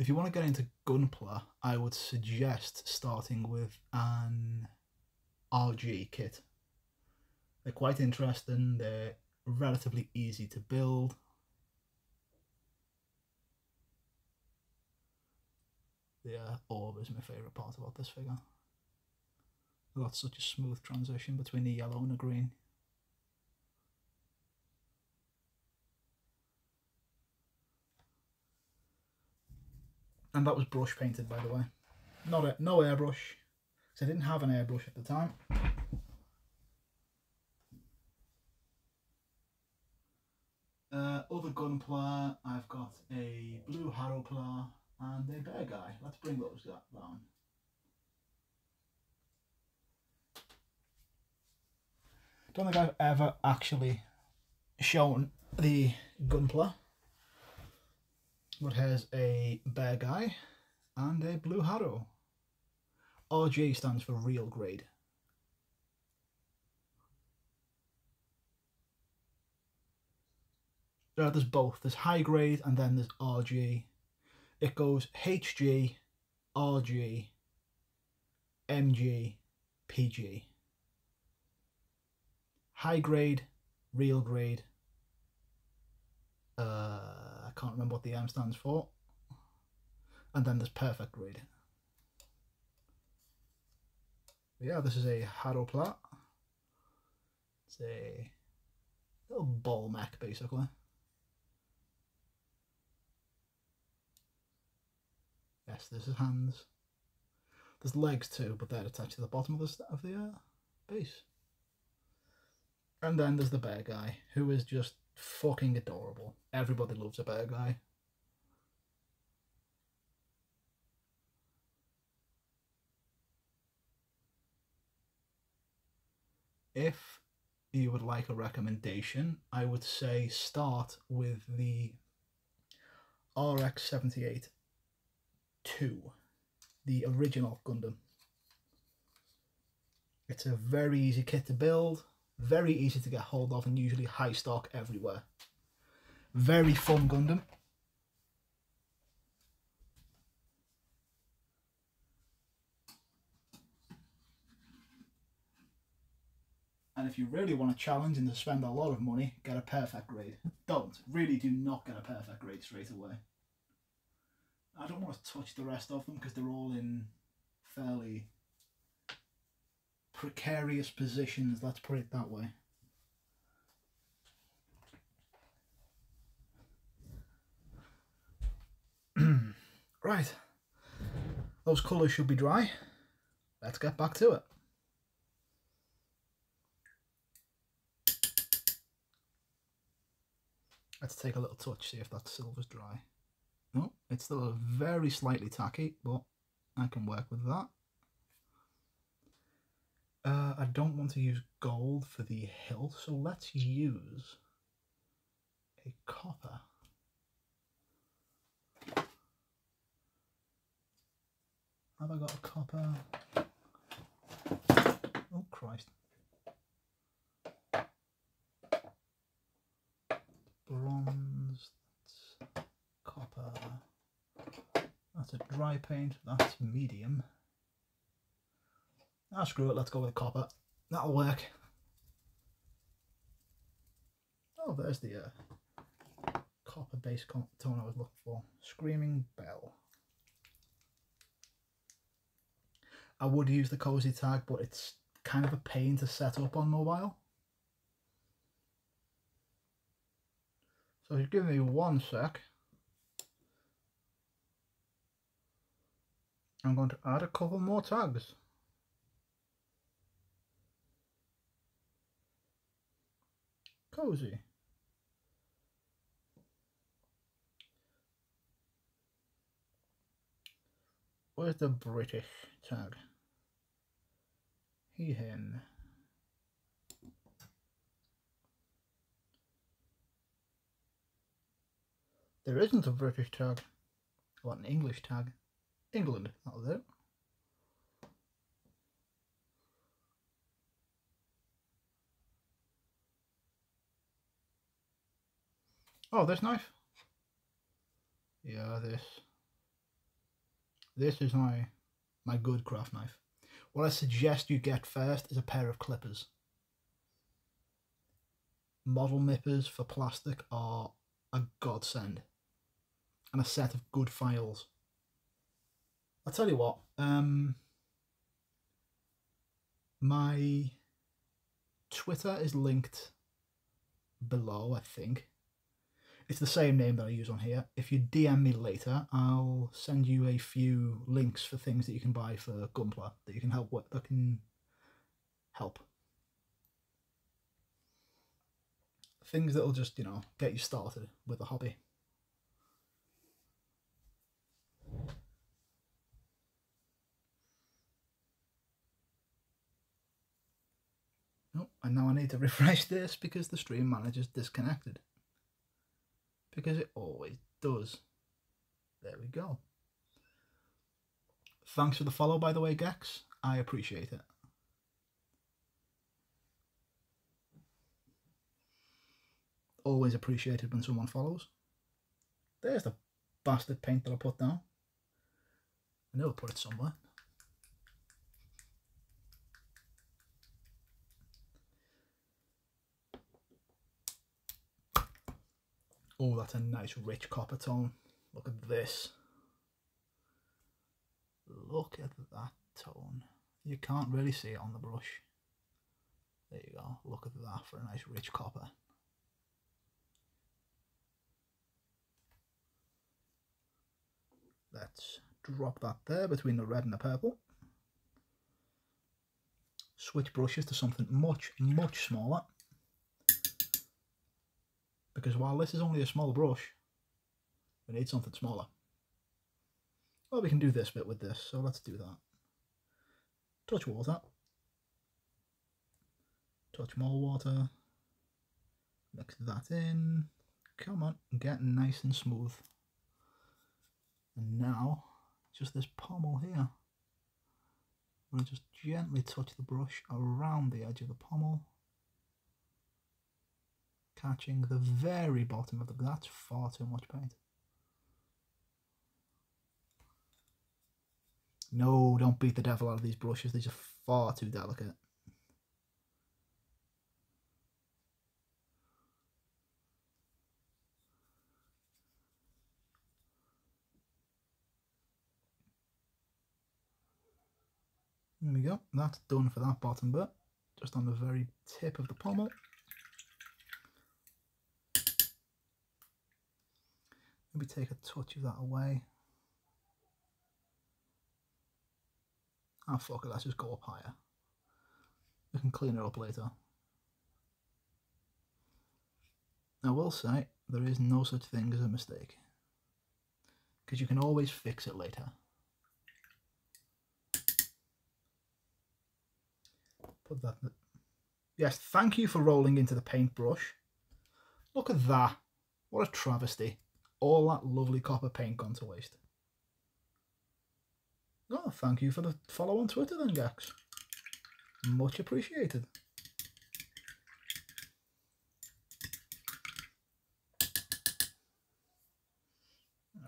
if you want to get into Gunpla, I would suggest starting with an RG kit. They're quite interesting, they're relatively easy to build. The orb is my favourite part about this figure. I've got such a smooth transition between the yellow and the green. and that was brush painted by the way. Not a no airbrush because I didn't have an airbrush at the time. Uh, other gunpla I've got a blue Haro harrowclaw and a Beargguy. Let's bring those down don't think I've ever actually shown the gunpla but has a Beargguy and a blue Haro. RG stands for real grade. Uh, there's both. There's high grade and then there's RG. It goes HG, RG, MG, PG. High grade, real grade, uh, I can't remember what the M stands for. And then there's perfect grade. yeah, this is a Harrowplat. It's a little ball mech basically. Yes, this is hands. There's legs too, but they're attached to the bottom of the of the uh, base. And then there's the Beargguy, who is just fucking adorable. Everybody loves a Beargguy. If you would like a recommendation, I would say start with the RX-78 2, the original Gundam. It's a very easy kit to build very easy to get hold of and usually high stock everywhere. Very fun Gundam. And if you really want a challenge and to spend a lot of money, get a perfect grade. Don't. Really do not get a perfect grade straight away. I don't want to touch the rest of them because they're all in fairly precarious positions, let's put it that way. right, those colours should be dry. Let's get back to it. Let's take a little touch, see if that silver's dry. No, it's still very slightly tacky, but I can work with that. Uh, I don't want to use gold for the hill, so let's use a copper. Have I got a copper? Oh Christ. Bronze, that's copper. That's a dry paint, that's medium. Ah, screw it, let's go with copper. That'll work. Oh, there's the uh, copper base tone I was looking for. Screaming Bell. I would use the cozy tag, but it's kind of a pain to set up on mobile. So just give me one sec. I'm going to add a couple more tags. Cozy. Where's the British tag? He, him. There isn't a British tag. Want an English tag. England, that'll do. Oh, this knife? Yeah, this. This is my my good craft knife. What I suggest you get first is a pair of clippers. Model nippers for plastic are a godsend. And a set of good files. I'll tell you what, um, my Twitter is linked below, I think. It's the same name that I use on here. If you DM me later, I'll send you a few links for things that you can buy for Gunpla that you can help with, that can help. Things that'll just, you know, get you started with the hobby. Oh, and now I need to refresh this because the stream manager's disconnected because it always does. There we go. Thanks for the follow, by the way, Gex. I appreciate it. Always appreciated when someone follows. There's the bastard paint that I put down. I know I'll put it somewhere. Oh, that's a nice rich copper tone. Look at this. Look at that tone. You can't really see it on the brush. There you go. Look at that for a nice rich copper. Let's drop that there between the red and the purple. Switch brushes to something much, much smaller because while this is only a small brush, we need something smaller. Well, we can do this bit with this, so let's do that. Touch water. Touch more water. Mix that in. Come on, get nice and smooth. And now, just this pommel here. I'm going to just gently touch the brush around the edge of the pommel catching the very bottom of the that's far too much paint. No don't beat the devil out of these brushes. These are far too delicate. There we go, that's done for that bottom bit, just on the very tip of the pommel. Maybe take a touch of that away. Ah, oh, fuck it, let's just go up higher. We can clean it up later. I will say, there is no such thing as a mistake. Because you can always fix it later. Put that... Yes, thank you for rolling into the paintbrush. Look at that. What a travesty all that lovely copper paint gone to waste. Oh, thank you for the follow on Twitter then, Gax. Much appreciated.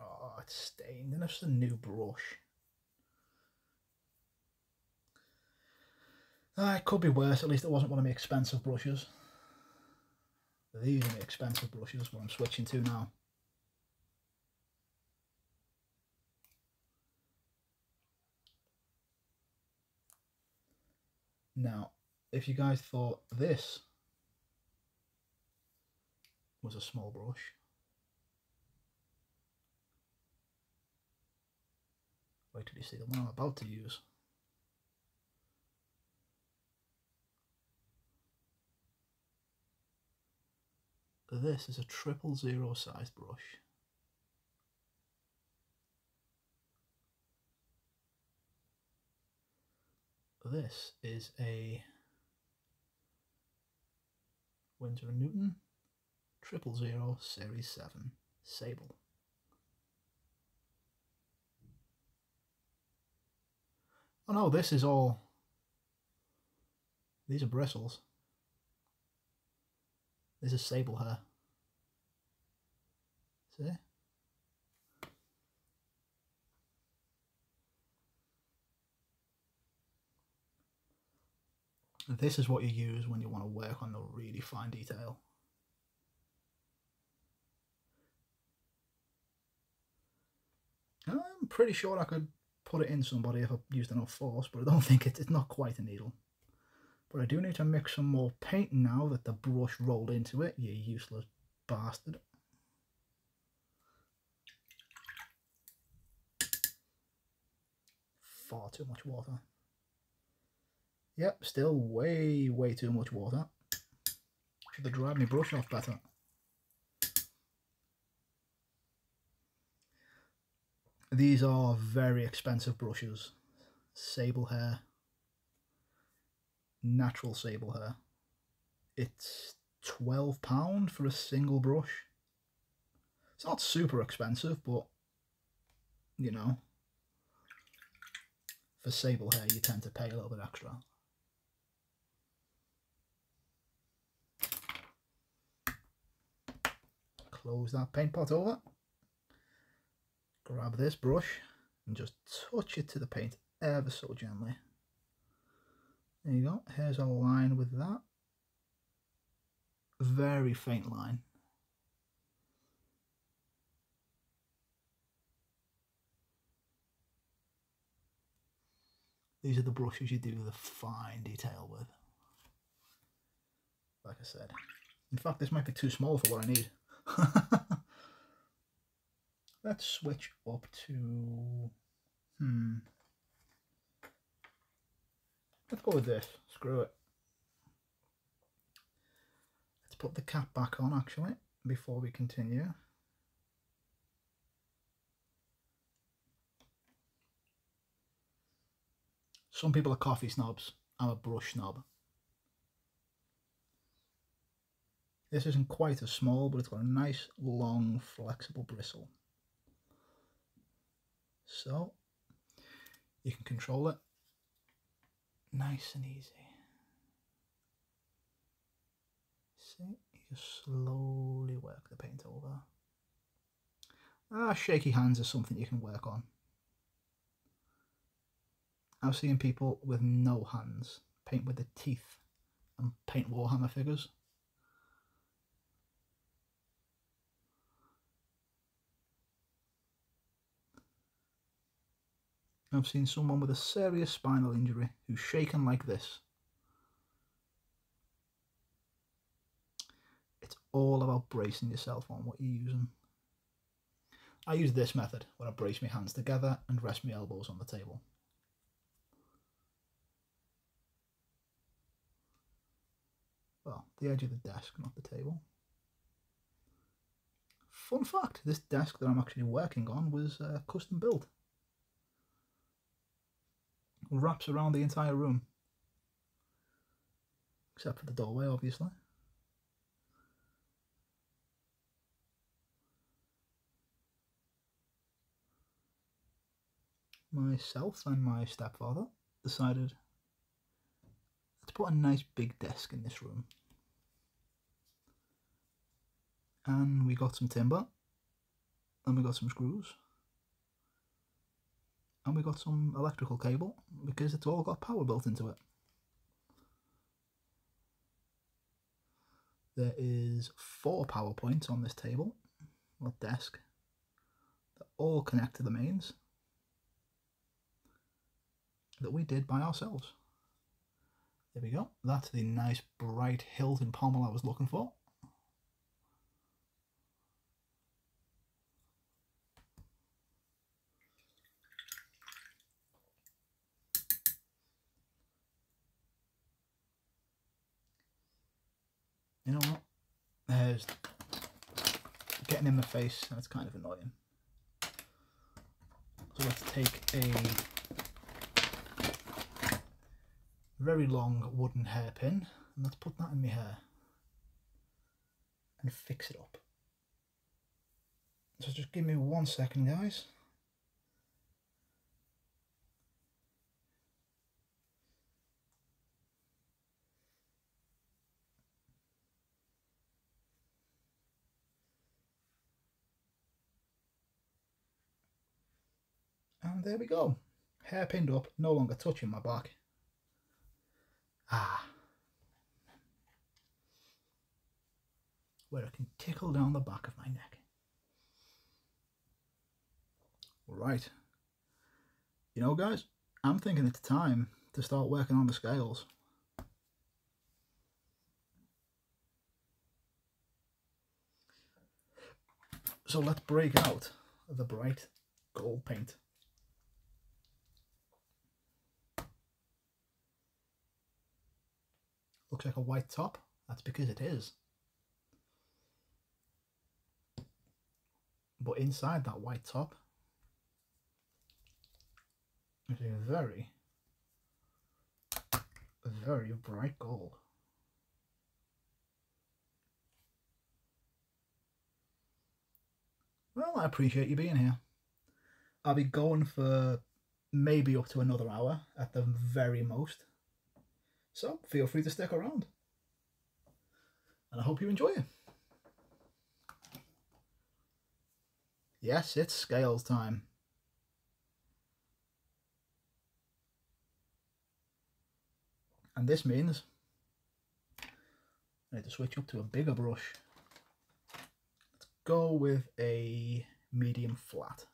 Oh, it's stained and it's a new brush. Ah, it could be worse, at least it wasn't one of my expensive brushes. These are the expensive brushes, what I'm switching to now. Now, if you guys thought this was a small brush, wait till you see the one I'm about to use. This is a triple zero size brush. This is a Winsor Newton Triple Zero Series 7 Sable. Oh no, this is all. These are bristles. This is sable hair. See? This is what you use when you want to work on the really fine detail. I'm pretty sure I could put it in somebody if I used enough force, but I don't think it, it's not quite a needle. But I do need to mix some more paint now that the brush rolled into it, you useless bastard. Far too much water. Yep, still way, way too much water. Should have dried my brush off better. These are very expensive brushes. Sable hair. Natural sable hair. It's £12 for a single brush. It's not super expensive, but, you know, for sable hair you tend to pay a little bit extra. Close that paint pot over grab this brush and just touch it to the paint ever so gently. There you go, here's a line with that. Very faint line. These are the brushes you do the fine detail with. Like I said. In fact, this might be too small for what I need. Let's switch up to, hmm, let's go with this, screw it. Let's put the cap back on actually, before we continue. Some people are coffee snobs, I'm a brush snob. This isn't quite as small, but it's got a nice, long, flexible bristle. So you can control it nice and easy. See, you just slowly work the paint over. Ah, shaky hands is something you can work on. I've seen people with no hands paint with the teeth and paint Warhammer figures. I've seen someone with a serious spinal injury who's shaken like this. It's all about bracing yourself on what you're using. I use this method when I brace my hands together and rest my elbows on the table. Well, the edge of the desk, not the table. Fun fact, this desk that I'm actually working on was uh, custom built wraps around the entire room. Except for the doorway, obviously. Myself and my stepfather decided to put a nice big desk in this room. And we got some timber and we got some screws and we got some electrical cable because it's all got power built into it. There is four power points on this table, or desk, that all connect to the mains that we did by ourselves. There we go. That's the nice bright Hilton pommel I was looking for. You know what? There's getting in my face, that's kind of annoying. So let's take a very long wooden hairpin and let's put that in my hair and fix it up. So just give me one second guys. And there we go. Hair pinned up, no longer touching my back. Ah. Where I can tickle down the back of my neck. Right. You know, guys, I'm thinking it's time to start working on the scales. So let's break out the bright gold paint. Looks like a white top. That's because it is. But inside that white top is a very, very bright gold. Well, I appreciate you being here. I'll be going for maybe up to another hour at the very most. So feel free to stick around. And I hope you enjoy it. Yes, it's scales time. And this means I need to switch up to a bigger brush. Let's go with a medium flat.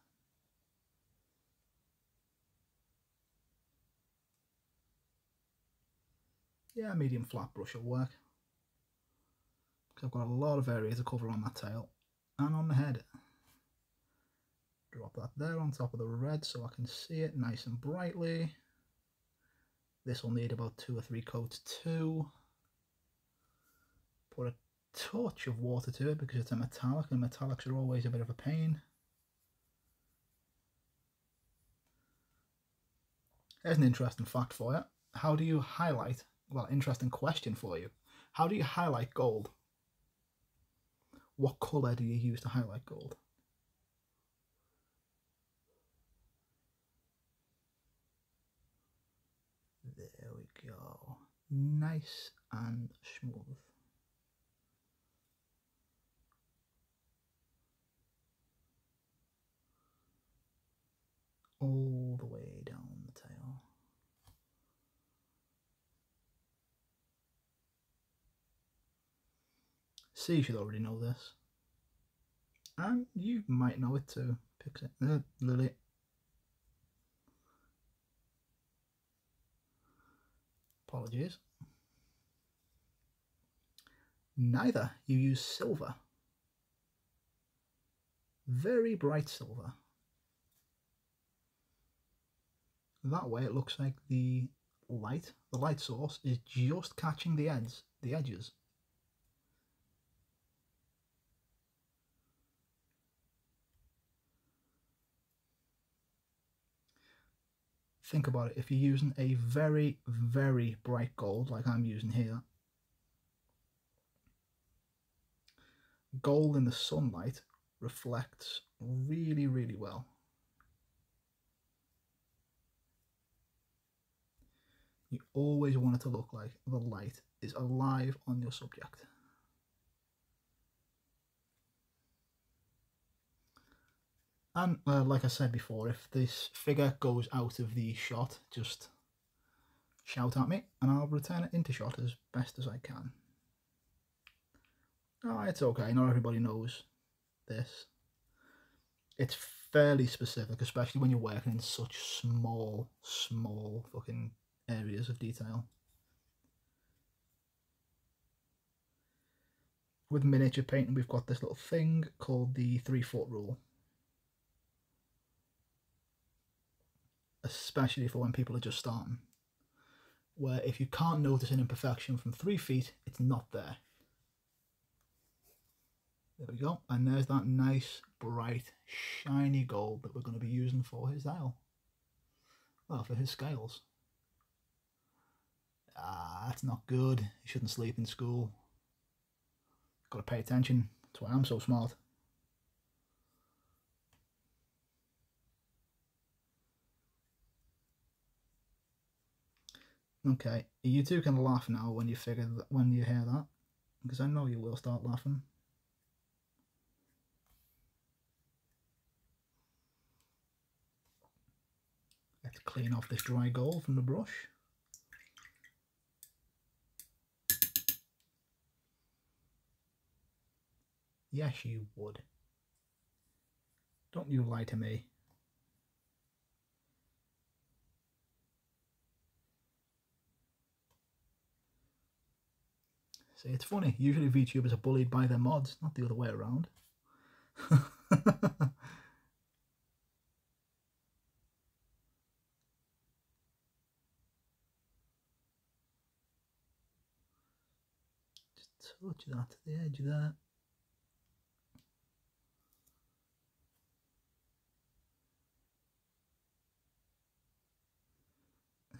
Yeah, medium flat brush will work. I've got a lot of area to cover on that tail and on the head. Drop that there on top of the red so I can see it nice and brightly. This will need about two or three coats too. Put a touch of water to it because it's a metallic and metallics are always a bit of a pain. There's an interesting fact for you. How do you highlight well, interesting question for you. How do you highlight gold? What colour do you use to highlight gold? There we go. Nice and smooth. All the way down the tail. See, you should already know this. And you might know it too. Pixie. Uh, Lily. Apologies. Neither. You use silver. Very bright silver. That way it looks like the light, the light source, is just catching the ends, the edges. Think about it, if you're using a very, very bright gold like I'm using here, gold in the sunlight reflects really, really well. You always want it to look like the light is alive on your subject. And uh, like I said before, if this figure goes out of the shot, just shout at me and I'll return it into shot as best as I can. Oh, it's okay, not everybody knows this. It's fairly specific, especially when you're working in such small, small fucking areas of detail. With miniature painting, we've got this little thing called the three foot rule. Especially for when people are just starting. Where if you can't notice an imperfection from three feet, it's not there. There we go. And there's that nice, bright, shiny gold that we're going to be using for his dial. Well, for his scales. Ah, that's not good. You shouldn't sleep in school. Got to pay attention. That's why I'm so smart. Okay, you two can laugh now when you figure that, when you hear that, because I know you will start laughing. Let's clean off this dry gold from the brush. Yes, you would. Don't you lie to me. See, it's funny. Usually VTubers are bullied by their mods, not the other way around. Just touch that to the edge there.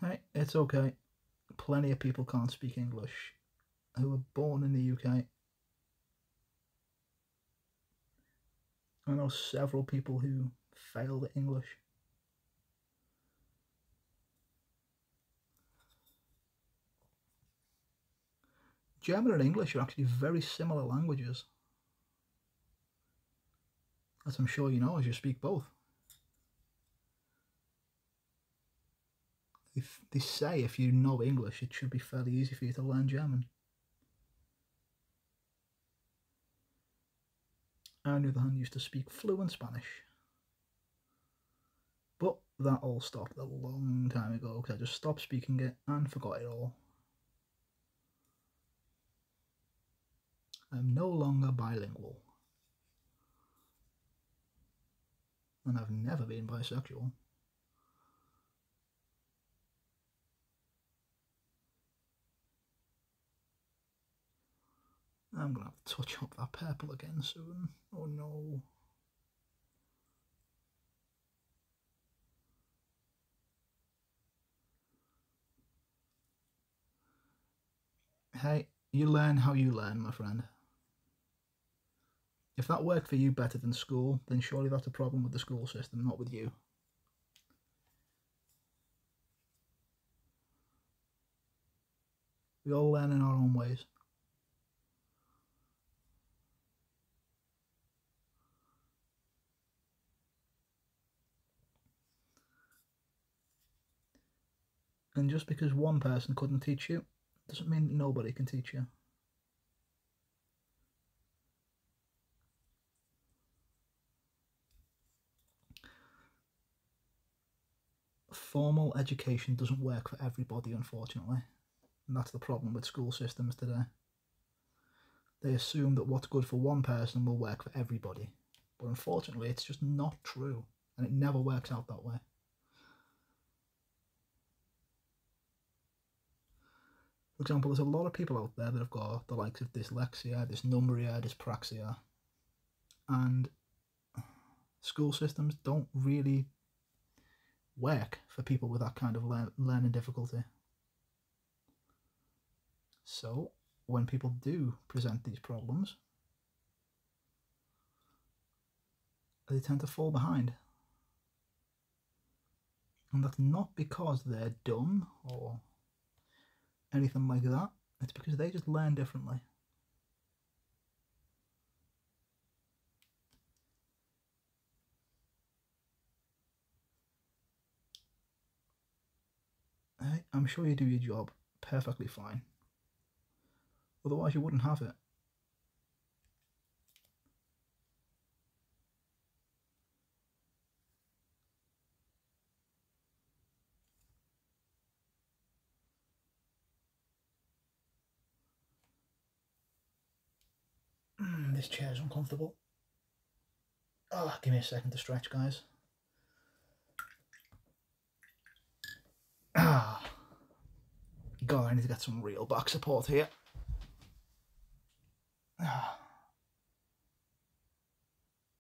Hey, it's okay. Plenty of people can't speak English who were born in the UK. I know several people who failed at English. German and English are actually very similar languages. As I'm sure you know as you speak both. If they say if you know English, it should be fairly easy for you to learn German. On the other hand, used to speak fluent Spanish. But that all stopped a long time ago because I just stopped speaking it and forgot it all. I'm no longer bilingual. And I've never been bisexual. I'm gonna have to touch up that purple again soon. Oh no. Hey, you learn how you learn, my friend. If that worked for you better than school, then surely that's a problem with the school system, not with you. We all learn in our own ways. And just because one person couldn't teach you, doesn't mean nobody can teach you. Formal education doesn't work for everybody, unfortunately. And that's the problem with school systems today. They assume that what's good for one person will work for everybody. But unfortunately, it's just not true. And it never works out that way. For example, there's a lot of people out there that have got the likes of dyslexia, dysnumbria, dyspraxia, and school systems don't really work for people with that kind of le learning difficulty. So, when people do present these problems, they tend to fall behind. And that's not because they're dumb or anything like that. It's because they just learn differently. I'm sure you do your job perfectly fine. Otherwise you wouldn't have it. This chair is uncomfortable. Oh, give me a second to stretch, guys. Ah. God, I need to get some real back support here. Ah.